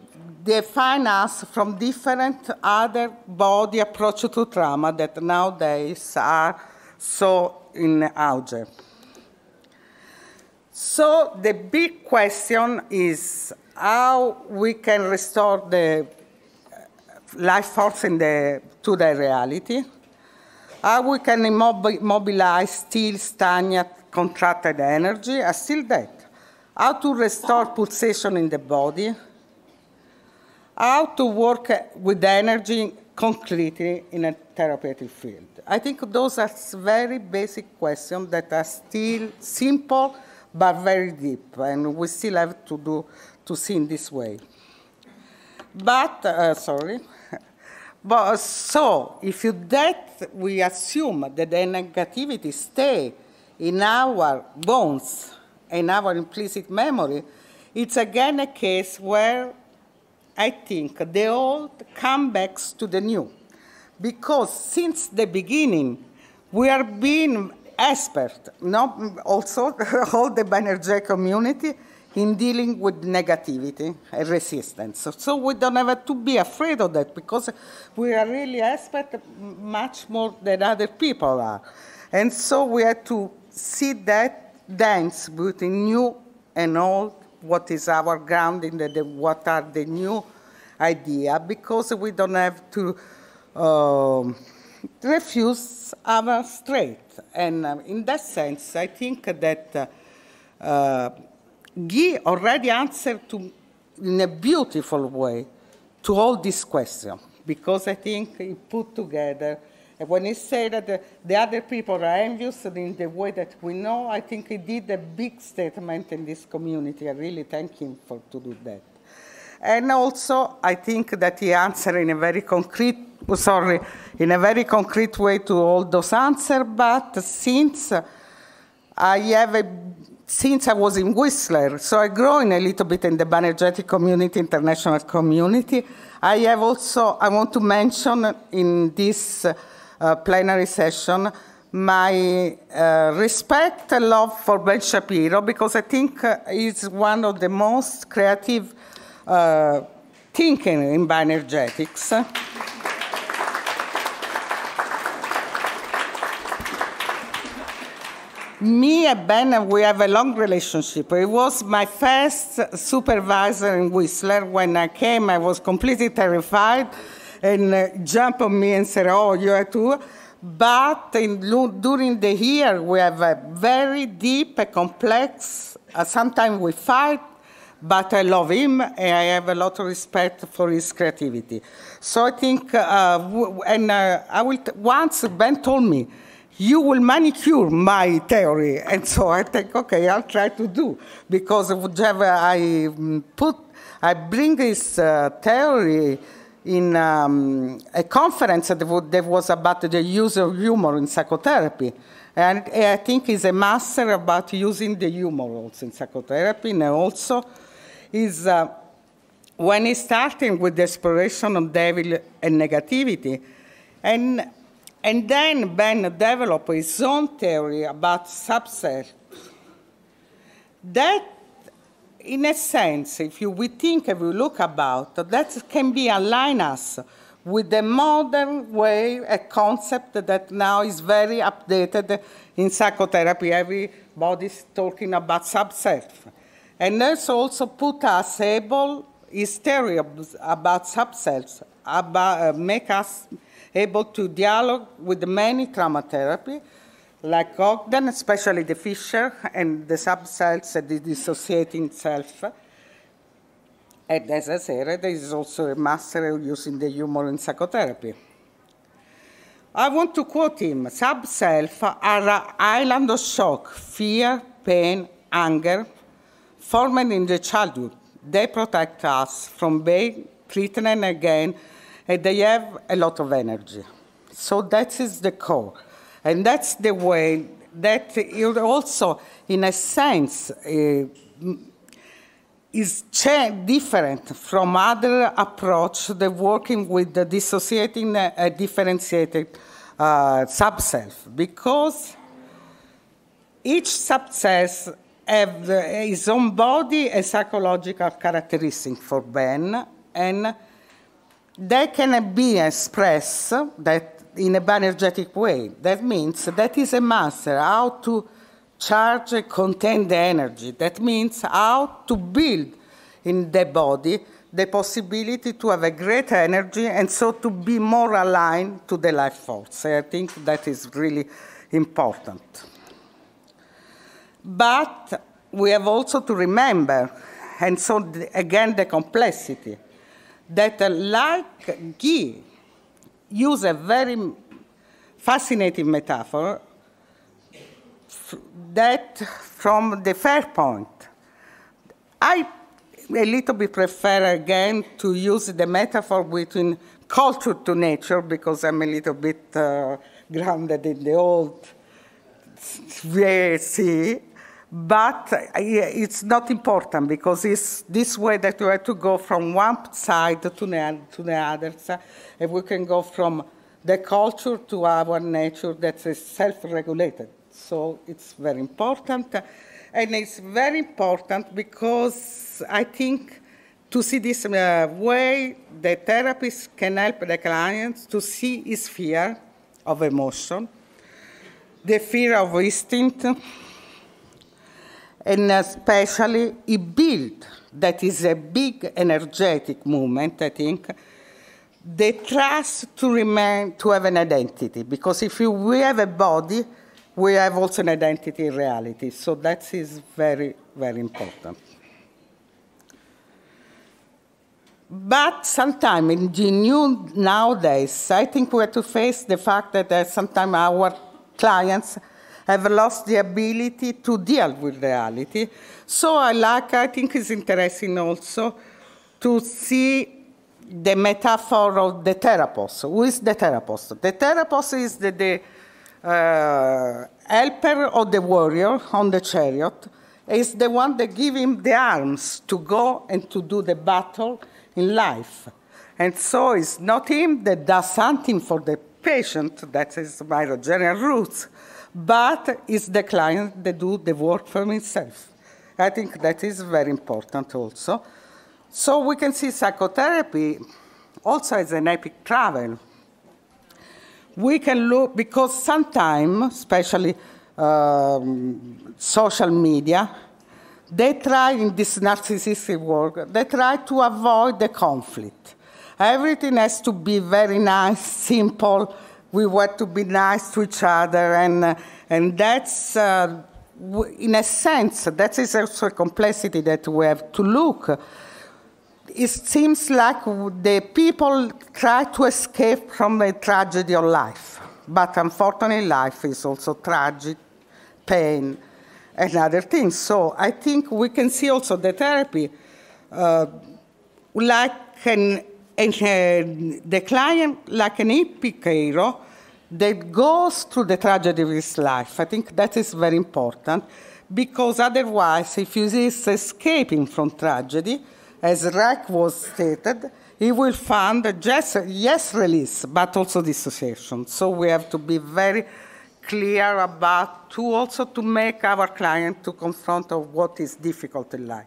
define us from different other body approach to trauma that nowadays are so in auge. So the big question is how we can restore the life force in the, to the reality, how we can mobilize still stagnant contracted energy, still that how to restore pulsation in the body, how to work with energy concretely in a therapeutic field. I think those are very basic questions that are still simple but very deep, and we still have to do to see in this way. But uh, sorry. [LAUGHS] But so, if you that we assume that the negativity stay in our bones in our implicit memory, it's again a case where I think the old comes back to the new. Because since the beginning, we are being expert, not also [LAUGHS] all the bioenergetic community, in dealing with negativity and resistance. So, we don't have to be afraid of that because we are really expert much more than other people are. And so we have to see that dance between new and old, what is our grounding, the, the, what are the new idea, because we don't have to um, refuse our straight. And um, in that sense, I think that uh, uh, Guy already answered to, in a beautiful way to all these questions, because I think he put together and when he said that the, the, other people are envious in the way that we know, I think he did a big statement in this community. I really thank him for to do that. And also, I think that he answered in a very concrete, sorry, in a very concrete way to all those answers. But since I have a, since I was in Whistler, so I grow in a little bit in the bioenergetic community, international community. I have also, I want to mention in this. Uh, plenary session my uh, respect and love for Ben Shapiro because I think uh, he's one of the most creative uh, thinking in bioenergetics. Me and Ben, we have a long relationship. He was my first supervisor in Whistler. When I came, I was completely terrified and uh, jump on me and say, oh, you are too. But in, during the year, we have a very deep and complex, uh, sometimes we fight, but I love him and I have a lot of respect for his creativity. So I think, uh, and uh, I will, once Ben told me, you will manicure my theory. And so I think, okay, I'll try to do. Because whatever I mm, put, I bring this uh, theory in um, a conference that, was about the use of humor in psychotherapy. And I think he's a master about using the humor also in psychotherapy, and also is uh, when he's starting with the exploration of devil and negativity, and and then Ben developed his own theory about subself. That, in a sense, if you, we think, if we look about, that can be align us with the modern way, a concept that now is very updated in psychotherapy. Everybody's talking about subself. And this also put us able, theory about subselves, about, uh, make us able to dialogue with many trauma therapy, like Ogden, especially the Fisher and the subselves the dissociating self. And as I said, there is also a master using the humor in psychotherapy. I want to quote him Sub-self are an island of shock, fear, pain, anger, formed in the childhood. They protect us from being threatened again and they have a lot of energy. So that is the core. And that's the way that it also, in a sense, uh, is different from other approach that working with the dissociating uh, differentiated uh, subself. Because each subself have its own body and psychological characteristic for Ben and they can be expressed that in a bioenergetic way. That means that is a master how to charge contain the energy. That means how to build in the body the possibility to have a greater energy and so to be more aligned to the life force. I think that is really important. But we have also to remember, and so again, the complexity that, uh, like Guy, use a very fascinating metaphor that from the fair point. I a little bit prefer again to use the metaphor between culture to nature because I'm a little bit uh, grounded in the old sea but it's not important because it's this way that we have to go from one side to the, to the other and we can go from the culture to our nature that is self-regulated. So it's very important, and it's very important because I think to see this uh, way the therapist can help the clients to see his fear of emotion, the fear of instinct, and especially he built, that is a big energetic movement, I think, the trust to remain, to have an identity. Because if you, we have a body, we have also an identity in reality. So that is very, very important. But sometimes in the new nowadays, I think we have to face the fact that uh, sometimes our clients have lost the ability to deal with reality. So I like, I think it's interesting also to see the metaphor of the therapist. Who is the therapist? The therapist is the, the uh, helper of the warrior on the chariot, is the one that gives him the arms to go and to do the battle in life. And so it's not him that does something for the patient, that is my general roots, but it's the client that do the work for himself. I think that is very important also. So we can see psychotherapy also as an epic travel. We can look, because sometimes, especially um, social media, they try in this narcissistic work, they try to avoid the conflict. Everything has to be very nice, simple, we want to be nice to each other, and, and that's, uh, in a sense, that is also a complexity that we have to look. It seems like the people try to escape from the tragedy of life, but unfortunately, life is also tragic, pain, and other things. So I think we can see also the therapy uh, like an and uh, the client, like an epic hero, that goes through the tragedy of his life. I think that is very important because otherwise, if he is escaping from tragedy, as Reich was stated, he will find just, yes, release, but also dissociation. So we have to be very clear about to also to make our client to confront of what is difficult in life.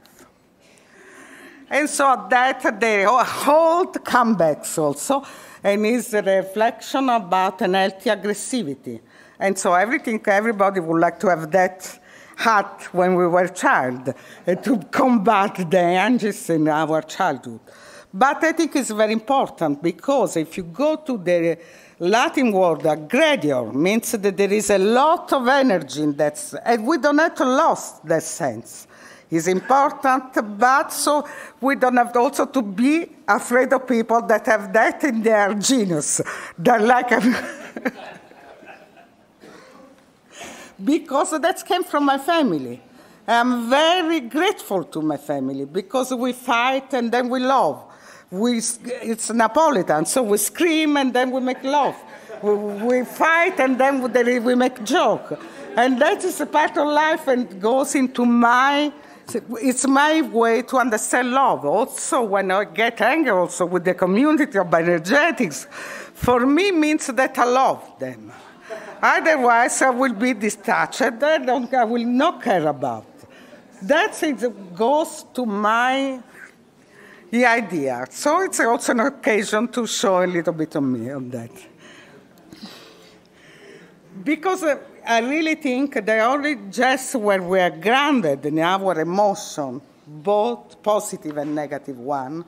And so that the whole comebacks also, and is a reflection about an healthy aggressivity. And so everything, everybody would like to have that hat when we were child, uh, to combat the angels in our childhood. But I think it's very important because if you go to the Latin word aggredior means that there is a lot of energy in that, and we don't have to lose that sense. It's important, but so we don't have also to be afraid of people that have that in their genius. They're like [LAUGHS] because that came from my family. I'm very grateful to my family because we fight and then we love. We, it's Napolitan, so we scream and then we make love. We, we fight and then we make joke. And that is a part of life and goes into my, it's my way to understand love. Also, when I get angry also with the community of energetics, for me means that I love them. Otherwise, I will be detached. I, don't, I will not care about. That goes to my idea. So it's also an occasion to show a little bit of me on that. Because uh, I really think that only just when we are grounded in our emotion, both positive and negative one,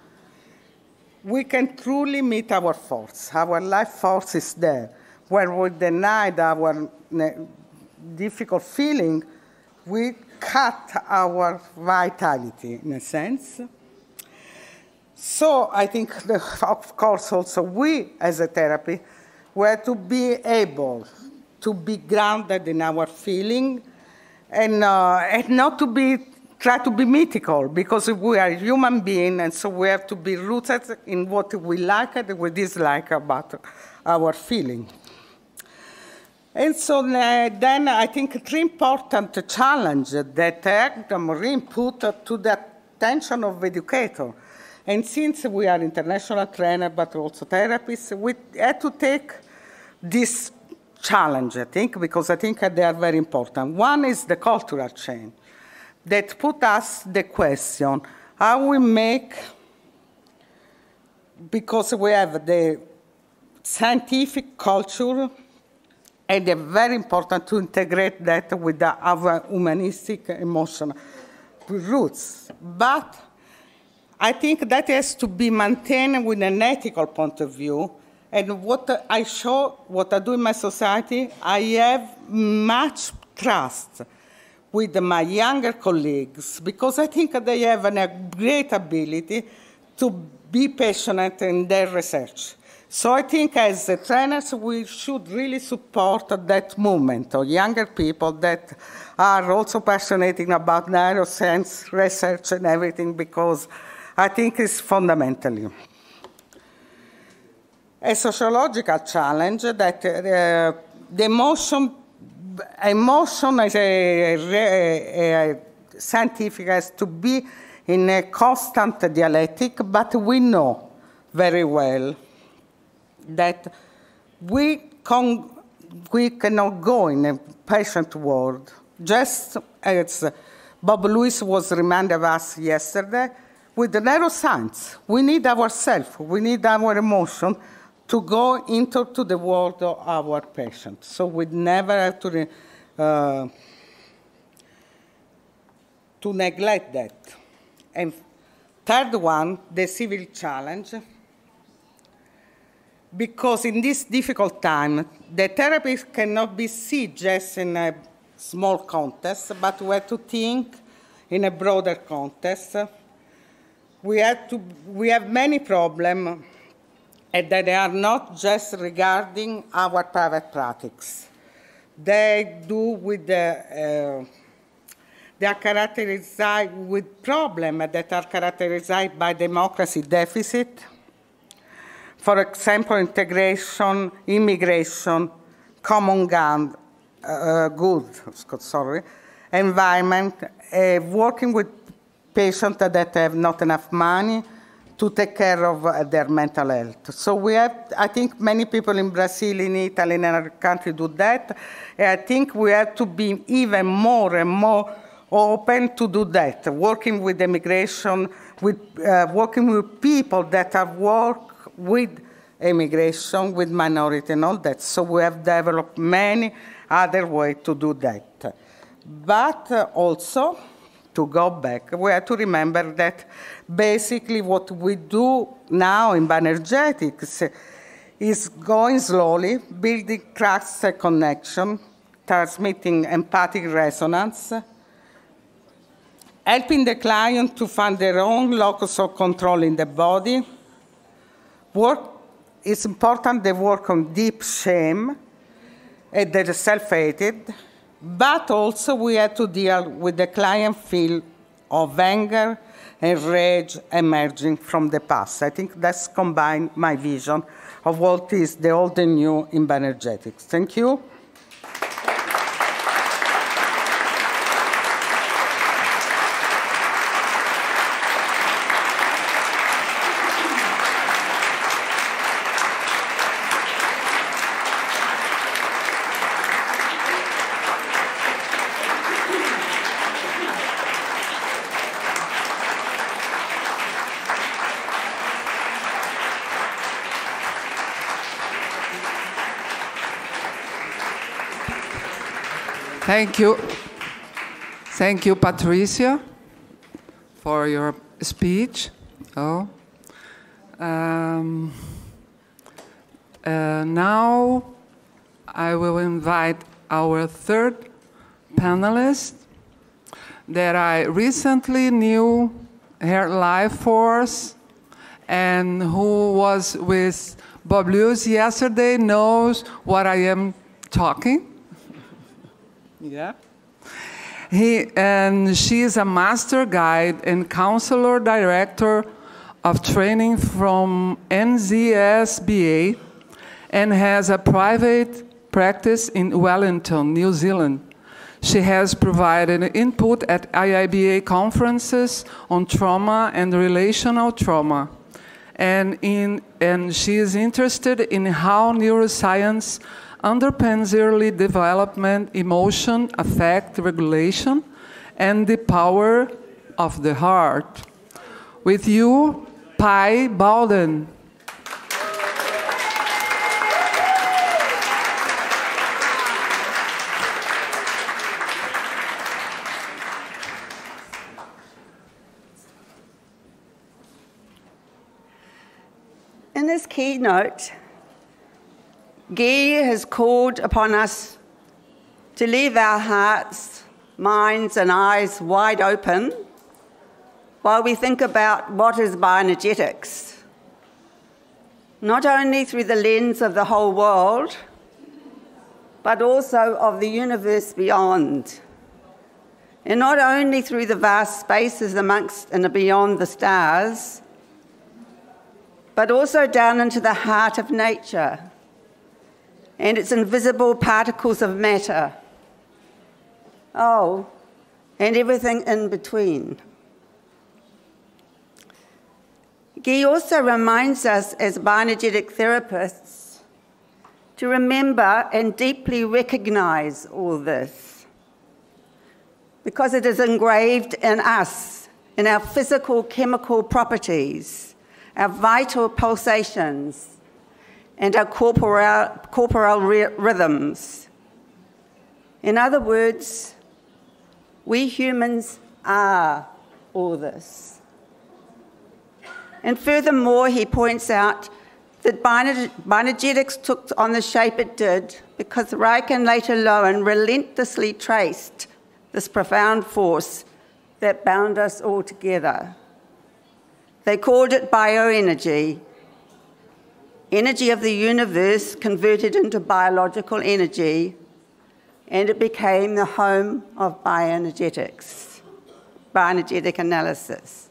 we can truly meet our force. Our life force is there. When we deny our difficult feeling, we cut our vitality in a sense. So I think, [LAUGHS] of course, also we as a therapy were to be able to be grounded in our feeling and, uh, and not to be try to be mythical because we are human beings and so we have to be rooted in what we like and we dislike about our feeling. And so uh, then I think three important challenges that Edgar Morin put to the attention of educator and since we are international trainer, but also therapists, we had to take this challenge, I think, because I think they are very important. One is the cultural change that put us the question, how we make, because we have the scientific culture, and it's very important to integrate that with the, our humanistic emotional roots. But I think that has to be maintained with an ethical point of view. And what I show, what I do in my society, I have much trust with my younger colleagues because I think they have a great ability to be passionate in their research. So I think as trainers, we should really support that movement of younger people that are also passionate about neuroscience research and everything because I think it's fundamentally a sociological challenge that uh, the emotion, emotion as a, a, a scientific has to be in a constant dialectic, but we know very well that we, can, we cannot go in a patient world, just as Bob Lewis was reminded of us yesterday, with the neuroscience, we need ourselves, we need our emotion to go into to the world of our patients. So we never have to, uh, to neglect that. And third one, the civil challenge. Because in this difficult time, the therapy cannot be seen just in a small context, but we have to think in a broader context we have, to, we have many problems and that they are not just regarding our private practice. They do with the, uh, they are characterized with problems that are characterized by democracy deficit, For example, integration, immigration, common gun, uh, good, sorry, environment, uh, working with patients that have not enough money to take care of uh, their mental health. So we have, I think many people in Brazil, in Italy, in other countries do that. And I think we have to be even more and more open to do that, working with immigration, with, uh, working with people that have worked with immigration, with minority and all that. So we have developed many other ways to do that. But uh, also, to go back, we have to remember that basically what we do now in bioenergetics is going slowly, building trust connection, transmitting empathic resonance, helping the client to find their own locus of control in the body. Work is important, they work on deep shame and they're self-hated, but also we have to deal with the client feel of anger and rage emerging from the past. I think that's combined my vision of what is the old and new in bioenergetics. Thank you. Thank you. Thank you, Patrizia, for your speech. Oh. Um, uh, now I will invite our third panelist that I recently knew her life force and who was with Bob Lewis yesterday knows what I am talking. Yeah. He, and she is a master guide and counselor director of training from NZSBA and has a private practice in Wellington, New Zealand. She has provided input at IIBA conferences on trauma and relational trauma. And, in, and she is interested in how neuroscience underpins early development, emotion, affect, regulation, and the power of the heart. With you, Pye Bowden. In this keynote, Guy has called upon us to leave our hearts, minds, and eyes wide open while we think about what is bioenergetics, not only through the lens of the whole world, but also of the universe beyond. And not only through the vast spaces amongst and beyond the stars, but also down into the heart of nature and its invisible particles of matter. Oh, and everything in between. Guy also reminds us as bioenergetic therapists to remember and deeply recognize all this because it is engraved in us, in our physical chemical properties, our vital pulsations, and our corporal, corporal rhythms. In other words, we humans are all this. And furthermore, he points out that bioenergetics took on the shape it did because Reich and later Lowen relentlessly traced this profound force that bound us all together. They called it bioenergy, energy of the universe converted into biological energy, and it became the home of bioenergetics, bioenergetic analysis.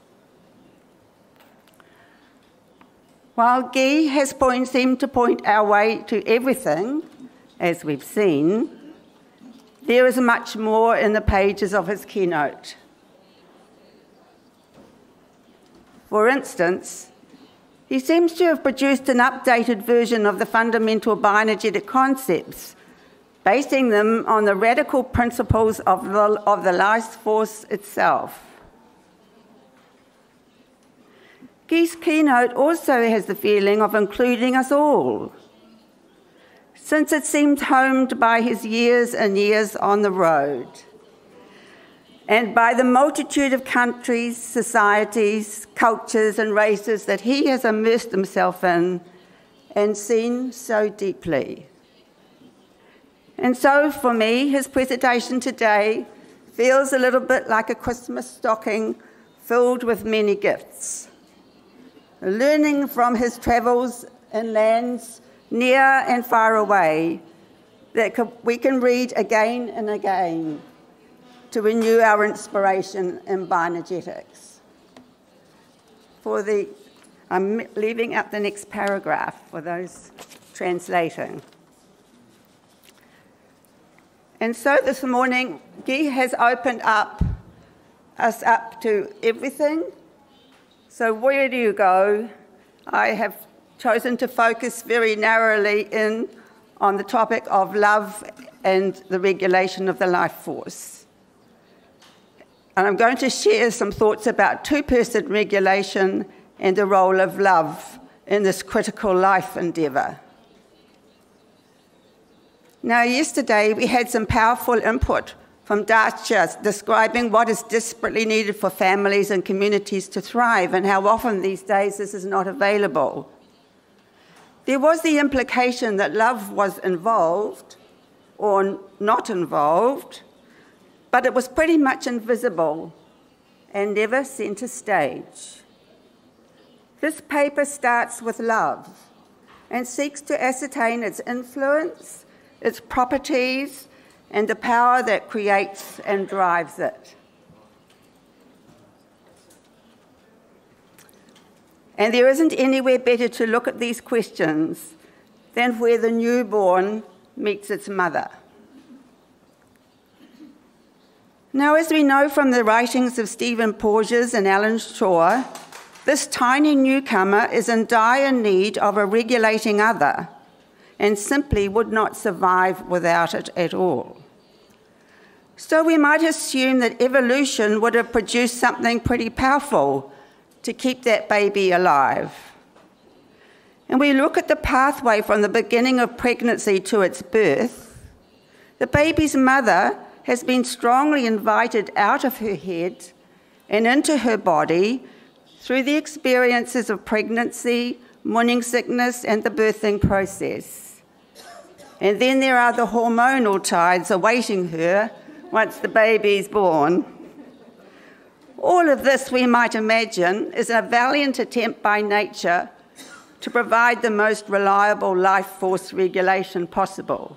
While Guy has point, seemed to point our way to everything, as we've seen, there is much more in the pages of his keynote. For instance, he seems to have produced an updated version of the fundamental bioenergetic concepts, basing them on the radical principles of the, of the life force itself. Guy's keynote also has the feeling of including us all, since it seemed homed by his years and years on the road and by the multitude of countries, societies, cultures, and races that he has immersed himself in and seen so deeply. And so, for me, his presentation today feels a little bit like a Christmas stocking filled with many gifts. Learning from his travels in lands near and far away that we can read again and again to renew our inspiration in bioenergetics. For the, I'm leaving out the next paragraph for those translating. And so this morning, Guy has opened up us up to everything. So where do you go? I have chosen to focus very narrowly in on the topic of love and the regulation of the life force. And I'm going to share some thoughts about two person regulation and the role of love in this critical life endeavour. Now, yesterday we had some powerful input from Dacia describing what is desperately needed for families and communities to thrive and how often these days this is not available. There was the implication that love was involved or not involved, but it was pretty much invisible and never centre stage. This paper starts with love and seeks to ascertain its influence, its properties, and the power that creates and drives it. And there isn't anywhere better to look at these questions than where the newborn meets its mother. Now, as we know from the writings of Stephen Porges and Allan Schore, this tiny newcomer is in dire need of a regulating other and simply would not survive without it at all. So we might assume that evolution would have produced something pretty powerful to keep that baby alive. And we look at the pathway from the beginning of pregnancy to its birth. The baby's mother has been strongly invited out of her head and into her body through the experiences of pregnancy, morning sickness, and the birthing process. And then there are the hormonal tides awaiting her once the baby is born. All of this, we might imagine, is a valiant attempt by nature to provide the most reliable life force regulation possible.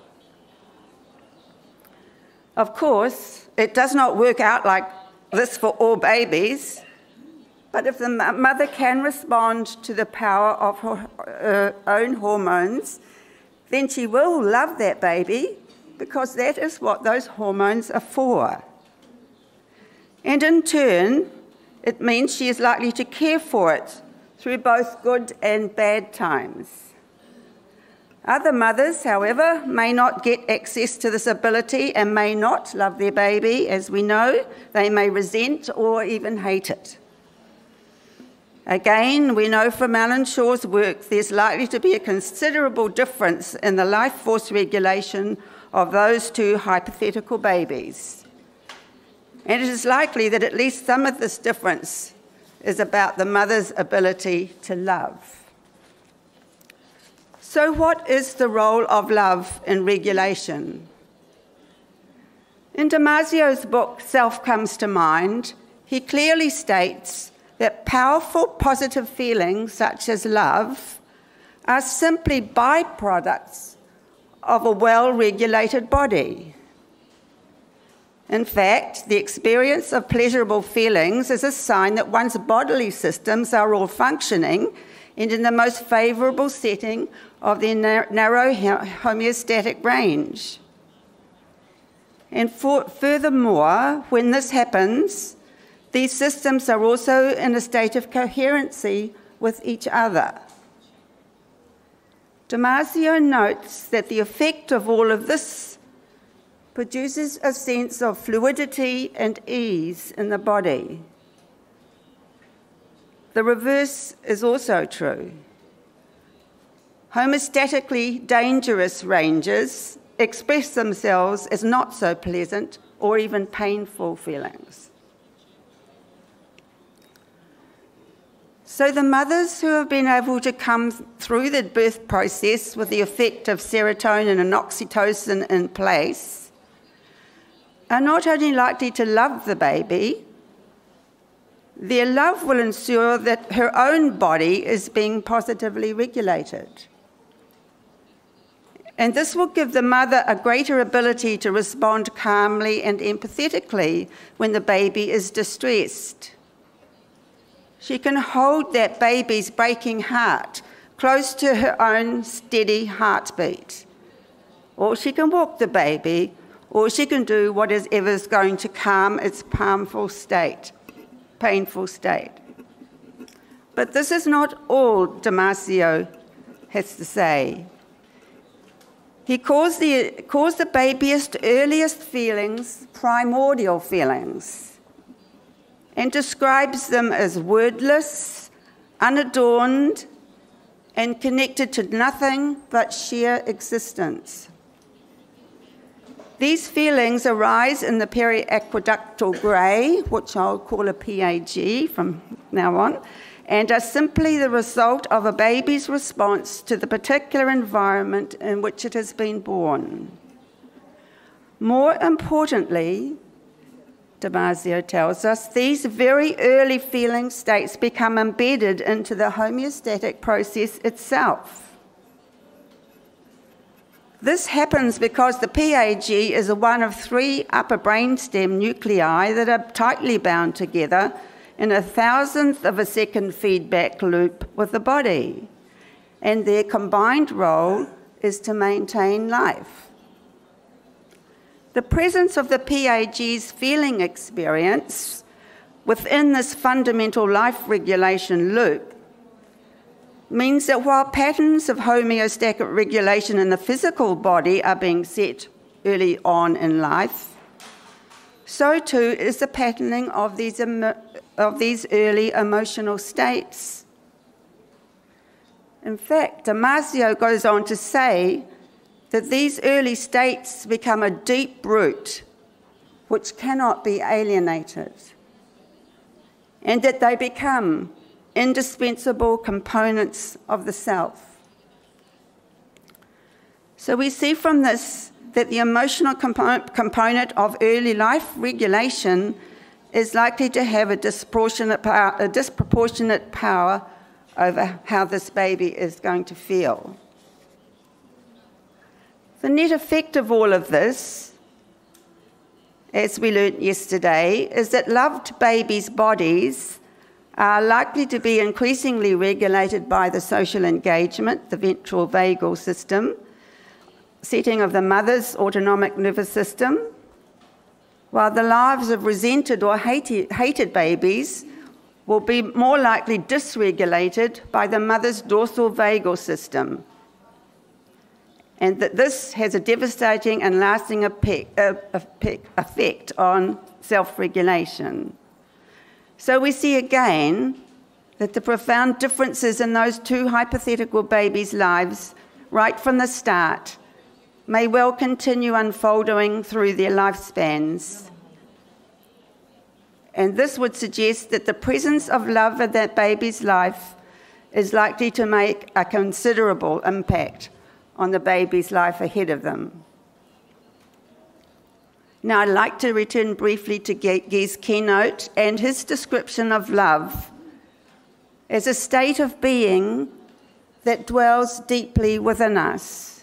Of course, it does not work out like this for all babies, but if the mother can respond to the power of her uh, own hormones, then she will love that baby because that is what those hormones are for. And in turn, it means she is likely to care for it through both good and bad times. Other mothers, however, may not get access to this ability and may not love their baby, as we know. They may resent or even hate it. Again, we know from Allan Schore's work there's likely to be a considerable difference in the life force regulation of those two hypothetical babies. And it is likely that at least some of this difference is about the mother's ability to love. So, what is the role of love in regulation? In Damasio's book, Self Comes to Mind, he clearly states that powerful positive feelings such as love are simply byproducts of a well regulated body. In fact, the experience of pleasurable feelings is a sign that one's bodily systems are all functioning and in the most favourable setting of their narrow homeostatic range. And for, furthermore, when this happens, these systems are also in a state of coherency with each other. Damasio notes that the effect of all of this produces a sense of fluidity and ease in the body. The reverse is also true. Homeostatically dangerous ranges express themselves as not so pleasant or even painful feelings. So, the mothers who have been able to come through the birth process with the effect of serotonin and oxytocin in place are not only likely to love the baby, their love will ensure that her own body is being positively regulated. And this will give the mother a greater ability to respond calmly and empathetically when the baby is distressed. She can hold that baby's breaking heart close to her own steady heartbeat. Or she can walk the baby, or she can do whatever is going to calm its painful state, painful state. But this is not all Damasio has to say. He calls the, calls the earliest feelings primordial feelings and describes them as wordless, unadorned, and connected to nothing but sheer existence. These feelings arise in the periaqueductal grey, which I'll call a PAG from now on, and are simply the result of a baby's response to the particular environment in which it has been born. More importantly, Damasio tells us, these very early feeling states become embedded into the homeostatic process itself. This happens because the PAG is one of three upper brainstem nuclei that are tightly bound together in a thousandth of a second feedback loop with the body, and their combined role is to maintain life. The presence of the PAG's feeling experience within this fundamental life regulation loop means that while patterns of homeostatic regulation in the physical body are being set early on in life, so too is the patterning of these of these early emotional states. In fact, Damasio goes on to say that these early states become a deep root which cannot be alienated, and that they become indispensable components of the self. So we see from this that the emotional component of early life regulation is likely to have a disproportionate power, a disproportionate power over how this baby is going to feel. The net effect of all of this, as we learnt yesterday, is that loved babies' bodies are likely to be increasingly regulated by the social engagement, the ventral vagal system, setting of the mother's autonomic nervous system, while the lives of resented or hated, hated babies will be more likely dysregulated by the mother's dorsal vagal system. And that this has a devastating and lasting uh, effect on self regulation. So we see again that the profound differences in those two hypothetical babies' lives, right from the start, may well continue unfolding through their lifespans. And this would suggest that the presence of love in that baby's life is likely to make a considerable impact on the baby's life ahead of them. Now, I'd like to return briefly to Guy's keynote and his description of love as a state of being that dwells deeply within us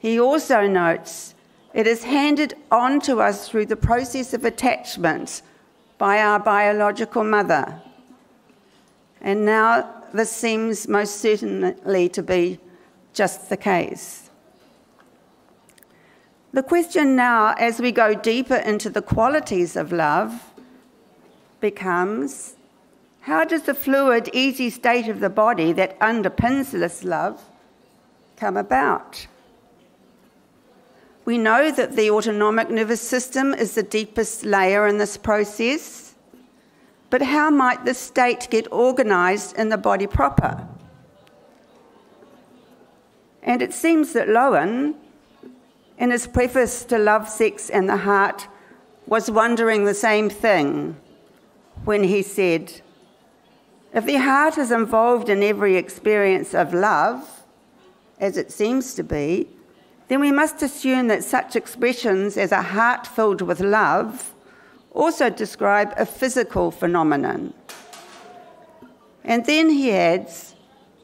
he also notes it is handed on to us through the process of attachment by our biological mother. And now this seems most certainly to be just the case. The question now, as we go deeper into the qualities of love, becomes how does the fluid, easy state of the body that underpins this love come about? We know that the autonomic nervous system is the deepest layer in this process, but how might this state get organized in the body proper? And it seems that Lowen, in his preface to Love, Sex, and the Heart, was wondering the same thing when he said, If the heart is involved in every experience of love, as it seems to be, then we must assume that such expressions as a heart filled with love also describe a physical phenomenon. And then he adds,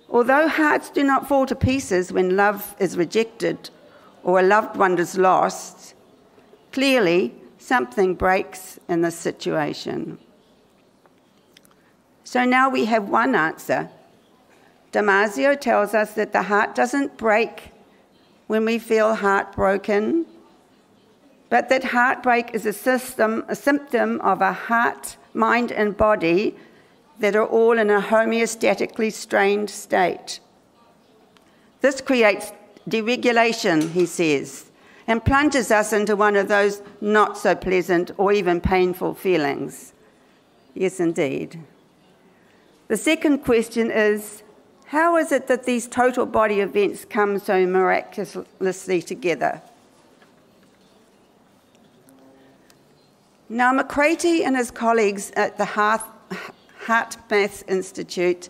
although hearts do not fall to pieces when love is rejected or a loved one is lost, clearly something breaks in this situation. So now we have one answer. Damasio tells us that the heart doesn't break when we feel heartbroken, but that heartbreak is a, system, a symptom of a heart, mind, and body that are all in a homeostatically strained state. This creates deregulation, he says, and plunges us into one of those not so pleasant or even painful feelings. Yes, indeed. The second question is how is it that these total body events come so miraculously together? Now, McCraty and his colleagues at the Heart, Math Institute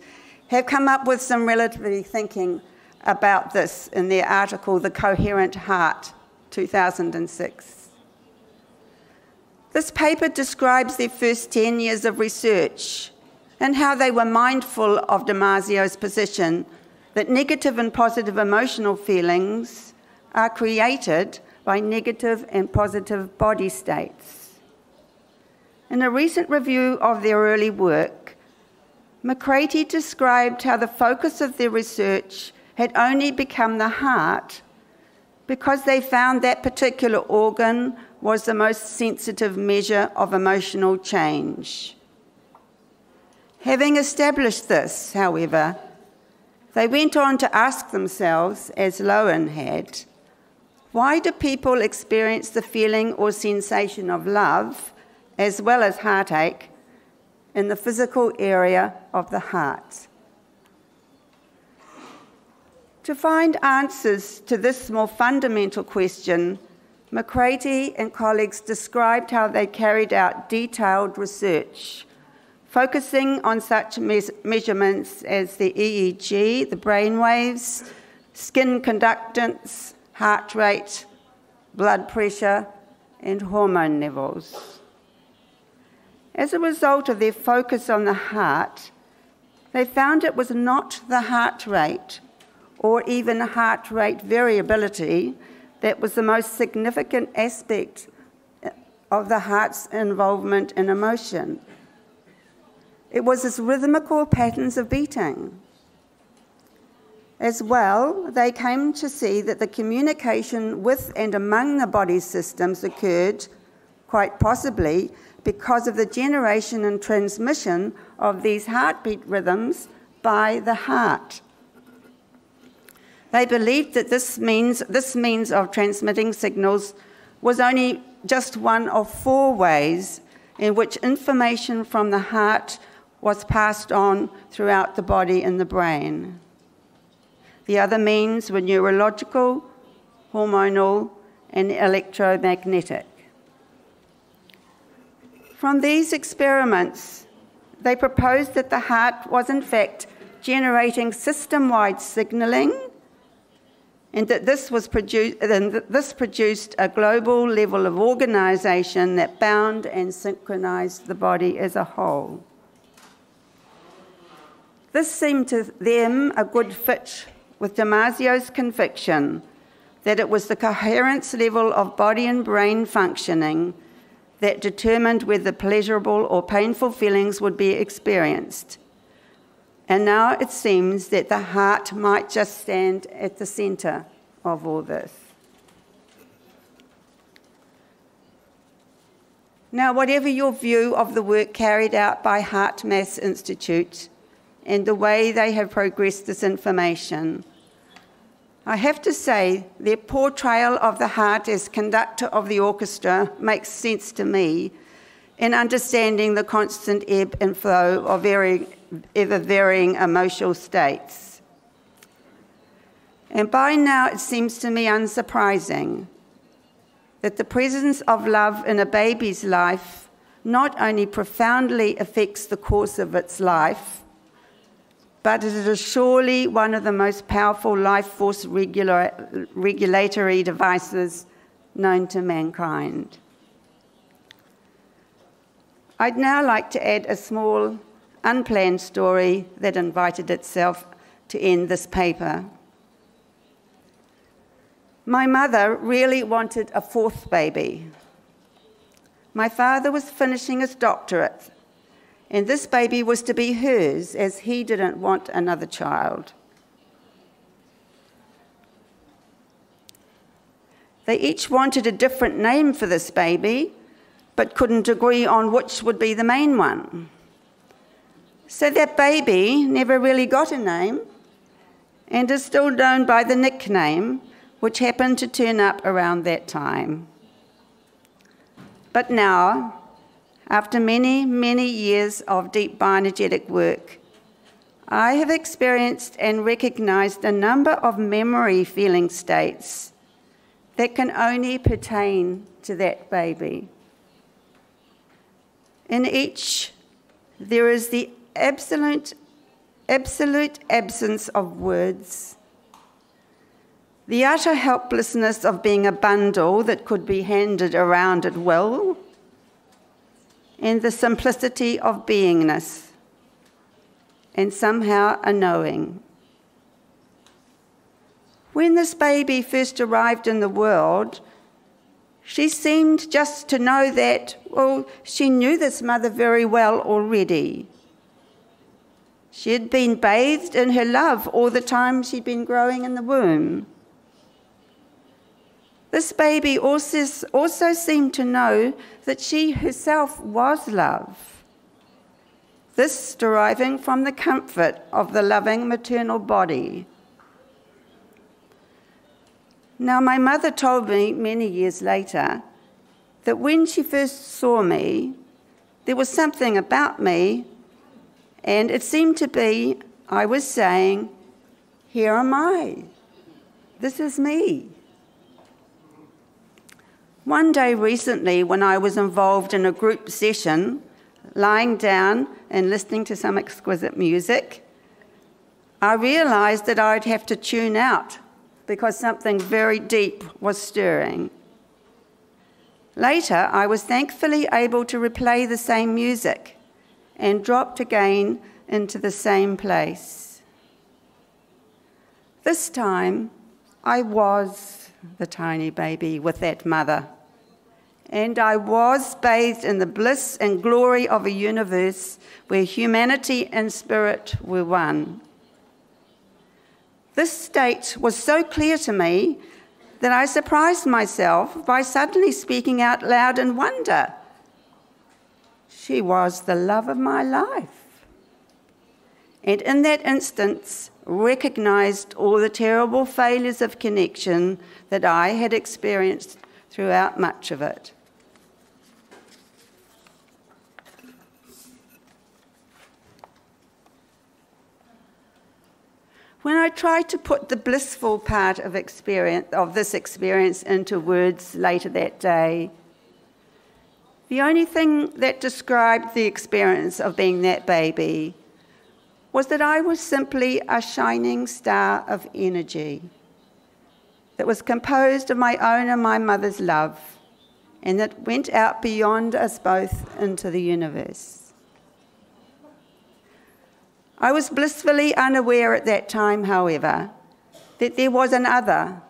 have come up with some relatively thinking about this in their article, The Coherent Heart, 2006. This paper describes their first 10 years of research and how they were mindful of Damasio's position that negative and positive emotional feelings are created by negative and positive body states. In a recent review of their early work, McCraty described how the focus of their research had only become the heart because they found that particular organ was the most sensitive measure of emotional change. Having established this, however, they went on to ask themselves, as Lowen had, why do people experience the feeling or sensation of love as well as heartache in the physical area of the heart? To find answers to this more fundamental question, McCraty and colleagues described how they carried out detailed research focusing on such measurements as the EEG, the brain waves, skin conductance, heart rate, blood pressure, and hormone levels. As a result of their focus on the heart, they found it was not the heart rate or even heart rate variability that was the most significant aspect of the heart's involvement in emotion. It was its rhythmical patterns of beating. As well, they came to see that the communication with and among the body systems occurred, quite possibly, because of the generation and transmission of these heartbeat rhythms by the heart. They believed that this means, this means of transmitting signals was only just one of four ways in which information from the heart was passed on throughout the body and the brain. The other means were neurological, hormonal, and electromagnetic. From these experiments, they proposed that the heart was in fact generating system wide signaling and that this, was and that this produced a global level of organisation that bound and synchronised the body as a whole. This seemed to them a good fit with Damasio's conviction that it was the coherence level of body and brain functioning that determined whether pleasurable or painful feelings would be experienced. And now it seems that the heart might just stand at the centre of all this. Now, whatever your view of the work carried out by HeartMath Institute and the way they have progressed this information, I have to say their portrayal of the heart as conductor of the orchestra makes sense to me in understanding the constant ebb and flow of very, ever varying emotional states. And by now, it seems to me unsurprising that the presence of love in a baby's life not only profoundly affects the course of its life, but it is surely one of the most powerful life force regular, regulatory devices known to mankind. I'd now like to add a small, unplanned story that invited itself to end this paper. My mother really wanted a fourth baby. My father was finishing his doctorate and this baby was to be hers as he didn't want another child. They each wanted a different name for this baby, but couldn't agree on which would be the main one. So that baby never really got a name and is still known by the nickname which happened to turn up around that time. But now, after many, many years of deep bioenergetic work, I have experienced and recognized a number of memory feeling states that can only pertain to that baby. In each, there is the absolute, absolute absence of words, the utter helplessness of being a bundle that could be handed around at will in the simplicity of beingness and somehow a knowing. When this baby first arrived in the world, she seemed just to know that, well, she knew this mother very well already. She had been bathed in her love all the time she'd been growing in the womb. This baby also, also seemed to know that she herself was love. This deriving from the comfort of the loving maternal body. Now, my mother told me many years later that when she first saw me, there was something about me, and it seemed to be I was saying, Here am I. This is me. One day recently, when I was involved in a group session, lying down and listening to some exquisite music, I realised that I'd have to tune out because something very deep was stirring. Later, I was thankfully able to replay the same music and dropped again into the same place. This time, I was the tiny baby with that mother and I was bathed in the bliss and glory of a universe where humanity and spirit were one. This state was so clear to me that I surprised myself by suddenly speaking out loud in wonder. She was the love of my life. And in that instance, recognized all the terrible failures of connection that I had experienced throughout much of it. When I tried to put the blissful part of, experience, of this experience into words later that day, the only thing that described the experience of being that baby was that I was simply a shining star of energy that was composed of my own and my mother's love and that went out beyond us both into the universe. I was blissfully unaware at that time, however, that there was another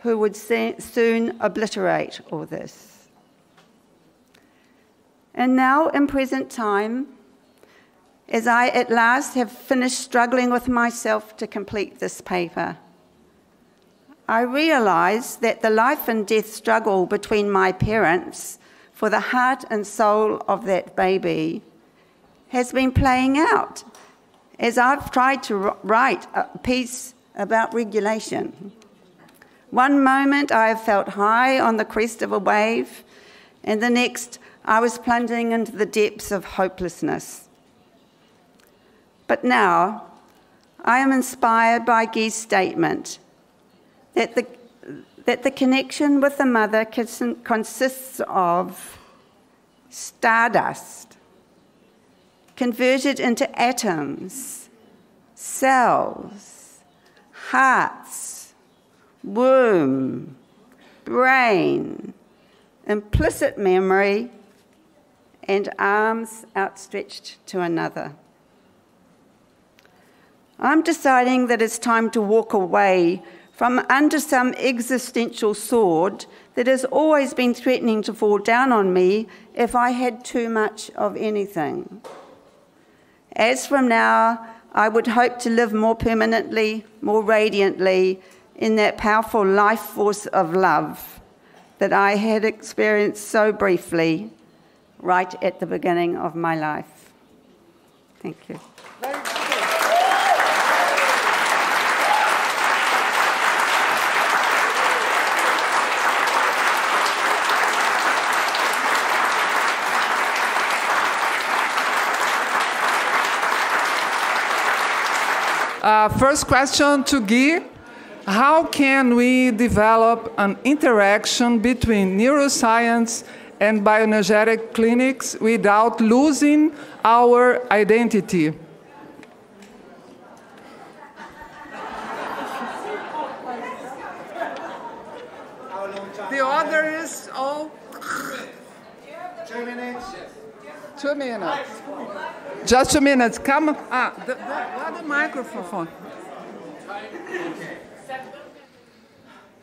who would soon obliterate all this. And now, in present time, as I at last have finished struggling with myself to complete this paper. I realise that the life and death struggle between my parents for the heart and soul of that baby has been playing out as I've tried to write a piece about regulation. One moment I have felt high on the crest of a wave, and the next I was plunging into the depths of hopelessness. But now I am inspired by Guy's statement that the, that the connection with the mother consists of stardust converted into atoms, cells, hearts, womb, brain, implicit memory, and arms outstretched to another. I'm deciding that it's time to walk away from under some existential sword that has always been threatening to fall down on me if I had too much of anything. As from now, I would hope to live more permanently, more radiantly in that powerful life force of love that I had experienced so briefly right at the beginning of my life. Thank you. Uh, first question to Guy. How can we develop an interaction between neuroscience and bioenergetic clinics without losing our identity? The other is all. Two minutes. Two minutes. Just two minutes. Come. Ah, the, the, the microphone.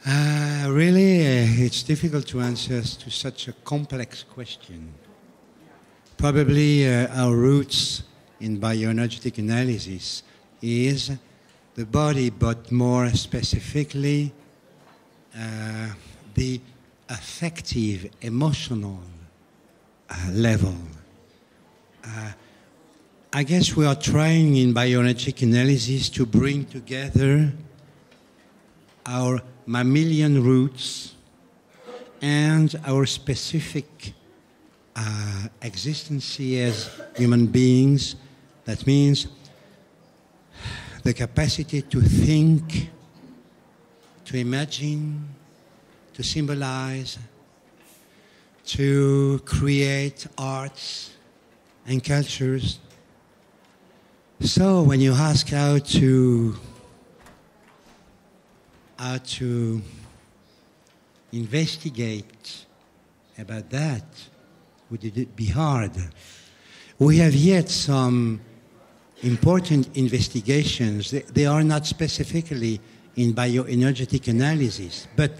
Uh, really, uh, it's difficult to answer to such a complex question. Probably uh, our roots in bioenergetic analysis is the body, but more specifically, uh, the affective, emotional uh, level. Uh, I guess we are trying in bioenergetic analysis to bring together our mammalian roots and our specific uh, existence as human beings. That means the capacity to think, to imagine, to symbolize, to create arts and cultures. So when you ask how to how to investigate about that, would it be hard? We have yet some important investigations. They are not specifically in bioenergetic analysis, but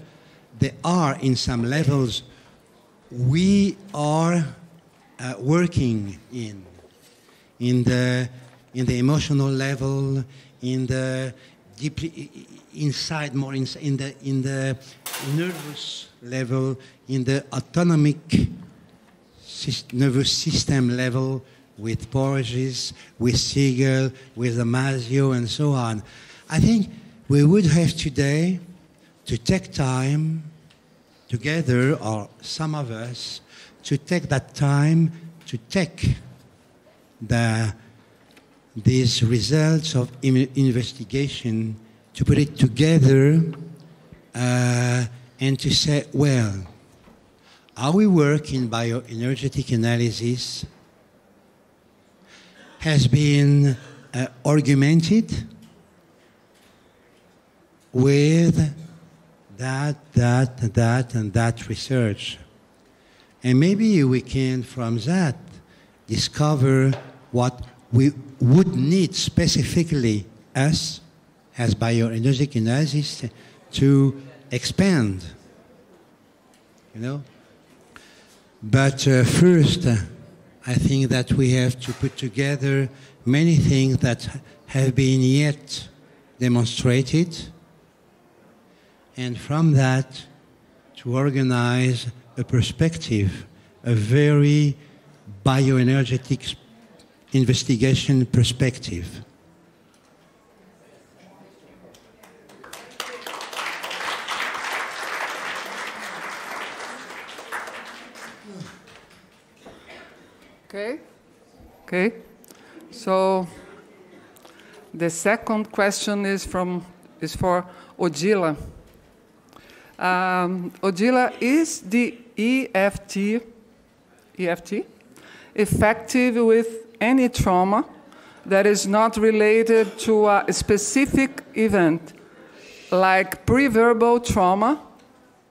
they are in some levels we are uh, working in, in the, in the emotional level, in the deeply inside, more in, in, the, in the nervous level, in the autonomic nervous system level with Porges, with Siegel, with Damasio, and so on. I think we would have today to take time together, or some of us, to take that time to take the, these results of investigation to put it together uh, and to say, well, how we work in bioenergetic analysis has been uh, with that, that, that, and that research. And maybe we can, from that, discover what we would need specifically us as bioenergetic analysis to expand, you know. But uh, first, uh, I think that we have to put together many things that have been yet demonstrated, and from that, to organize a perspective, a very bioenergetic investigation perspective. Okay. Okay. So the second question is from is for Odila. Um, Odila, is the EFT EFT effective with any trauma that is not related to a specific event, like pre-verbal trauma?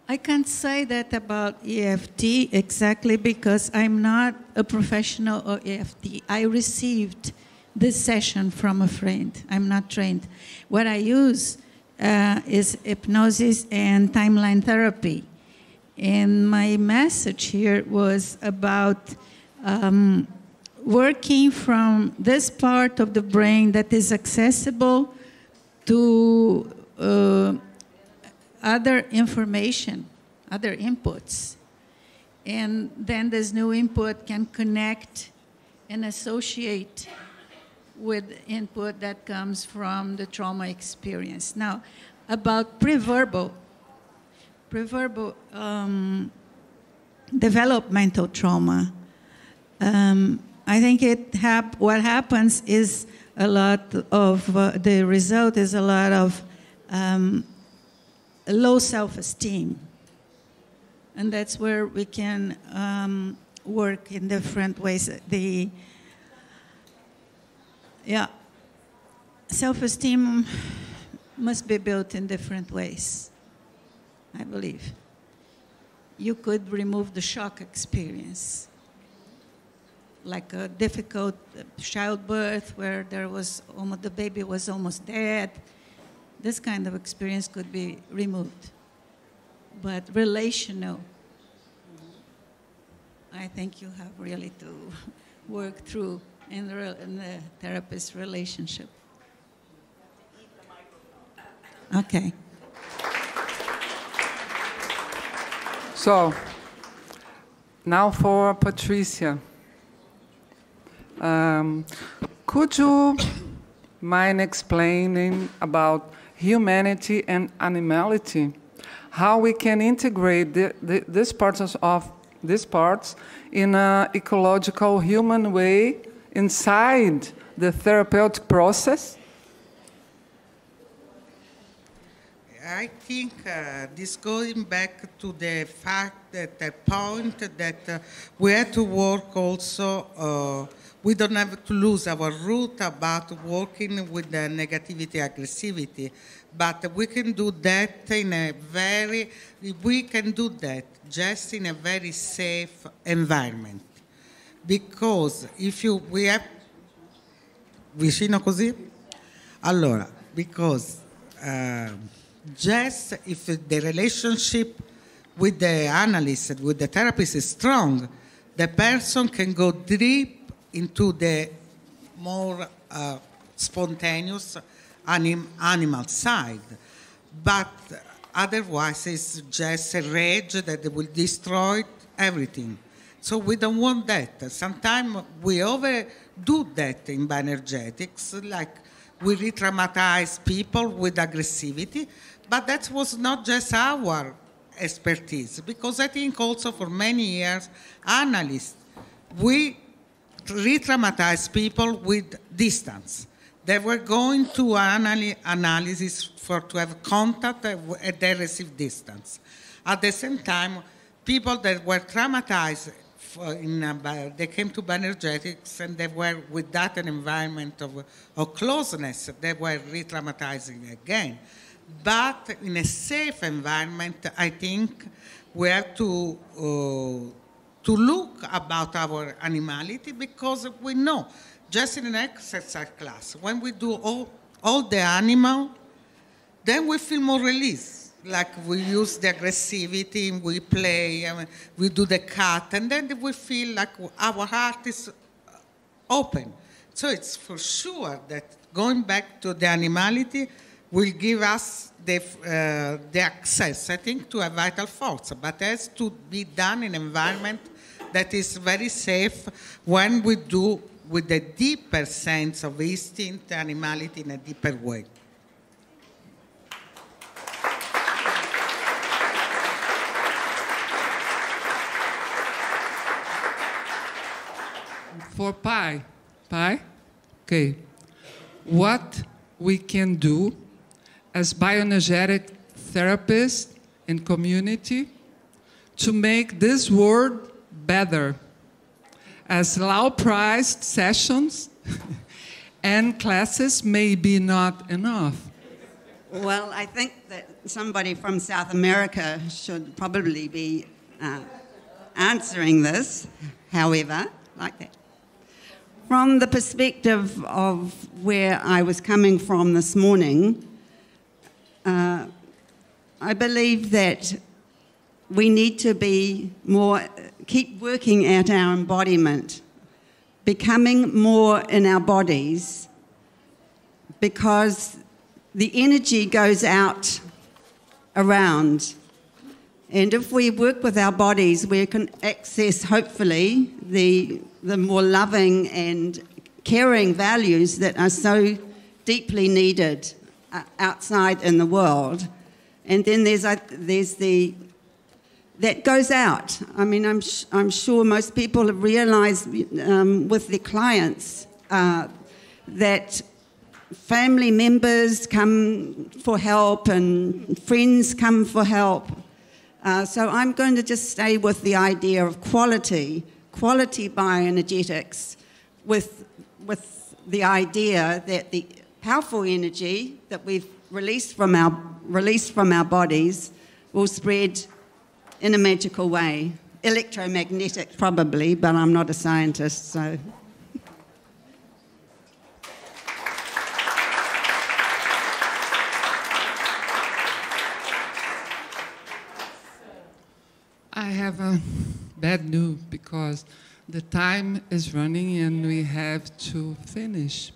I can't say that about EFT exactly because I'm not a professional of EFT. I received this session from a friend. I'm not trained. What I use uh, is hypnosis and timeline therapy. And my message here was about um, working from this part of the brain that is accessible to uh, other information, other inputs. And then this new input can connect and associate with input that comes from the trauma experience. Now, about preverbal, preverbal um, developmental trauma. Um, I think it hap- what happens is a lot of uh, the result is a lot of um, low self-esteem, and that's where we can um, work in different ways. The yeah, self-esteem must be built in different ways. I believe you could remove the shock experience like a difficult uh, childbirth where there was almost, the baby was almost dead. This kind of experience could be removed. But relational, I think you have really to [LAUGHS] work through in the, in the therapist relationship. Okay. So now for Patrizia. Um, could you mind explaining about humanity and animality? How we can integrate the, the, these parts of these parts in an ecological human way inside the therapeutic process? I think uh, this going back to the fact that the point that uh, we have to work also, uh, we don't have to lose our root about working with the negativity, aggressivity, but we can do that in a very, we can do that just in a very safe environment. Because if you, we have, vicino così? Allora, because uh, just if the relationship with the analyst, with the therapist is strong, the person can go deep into the more uh, spontaneous anim animal side. But otherwise, it's just a rage that will destroy everything. So we don't want that. Sometimes we overdo that in bioenergetics, like we re-traumatize people with aggressivity, but that was not just our expertise, because I think also for many years, analysts, we re-traumatize people with distance. They were going to anal- analysis for to have contact at they receive distance. At the same time, people that were traumatized in, uh, they came to bioenergetics and they were with that an environment of, of closeness, they were re-traumatizing again. But in a safe environment, I think we have to uh, to look about our animality because we know just in an exercise class when we do all, all the animal, then we feel more release. like we use the aggressivity, we play, and we do the cut, and then we feel like our heart is open. So it's for sure that going back to the animality will give us the, uh, the access, I think, to a vital force, but has to be done in an environment that is very safe when we do with a deeper sense of instinct, animality in a deeper way. For Pi, Pi, okay, what we can do as bioenergetic therapists and community to make this world better as low-priced sessions [LAUGHS] and classes may be not enough. Well, I think that somebody from South America should probably be uh, answering this, however, like that. From the perspective of where I was coming from this morning, uh, I believe that we need to be more, keep working at our embodiment, becoming more in our bodies, because the energy goes out around. And if we work with our bodies, we can access, hopefully, the, the more loving and caring values that are so deeply needed uh, outside in the world. And then there's, uh, there's the that goes out. I mean, I'm, sh- I'm sure most people have realized um, with their clients uh, that family members come for help and friends come for help. Uh, so I'm going to just stay with the idea of quality, quality bioenergetics, with, with the idea that the powerful energy that we've released from our, released from our bodies will spread in a magical way. Electromagnetic, probably, but I'm not a scientist, so. I have a bad news because the time is running and we have to finish.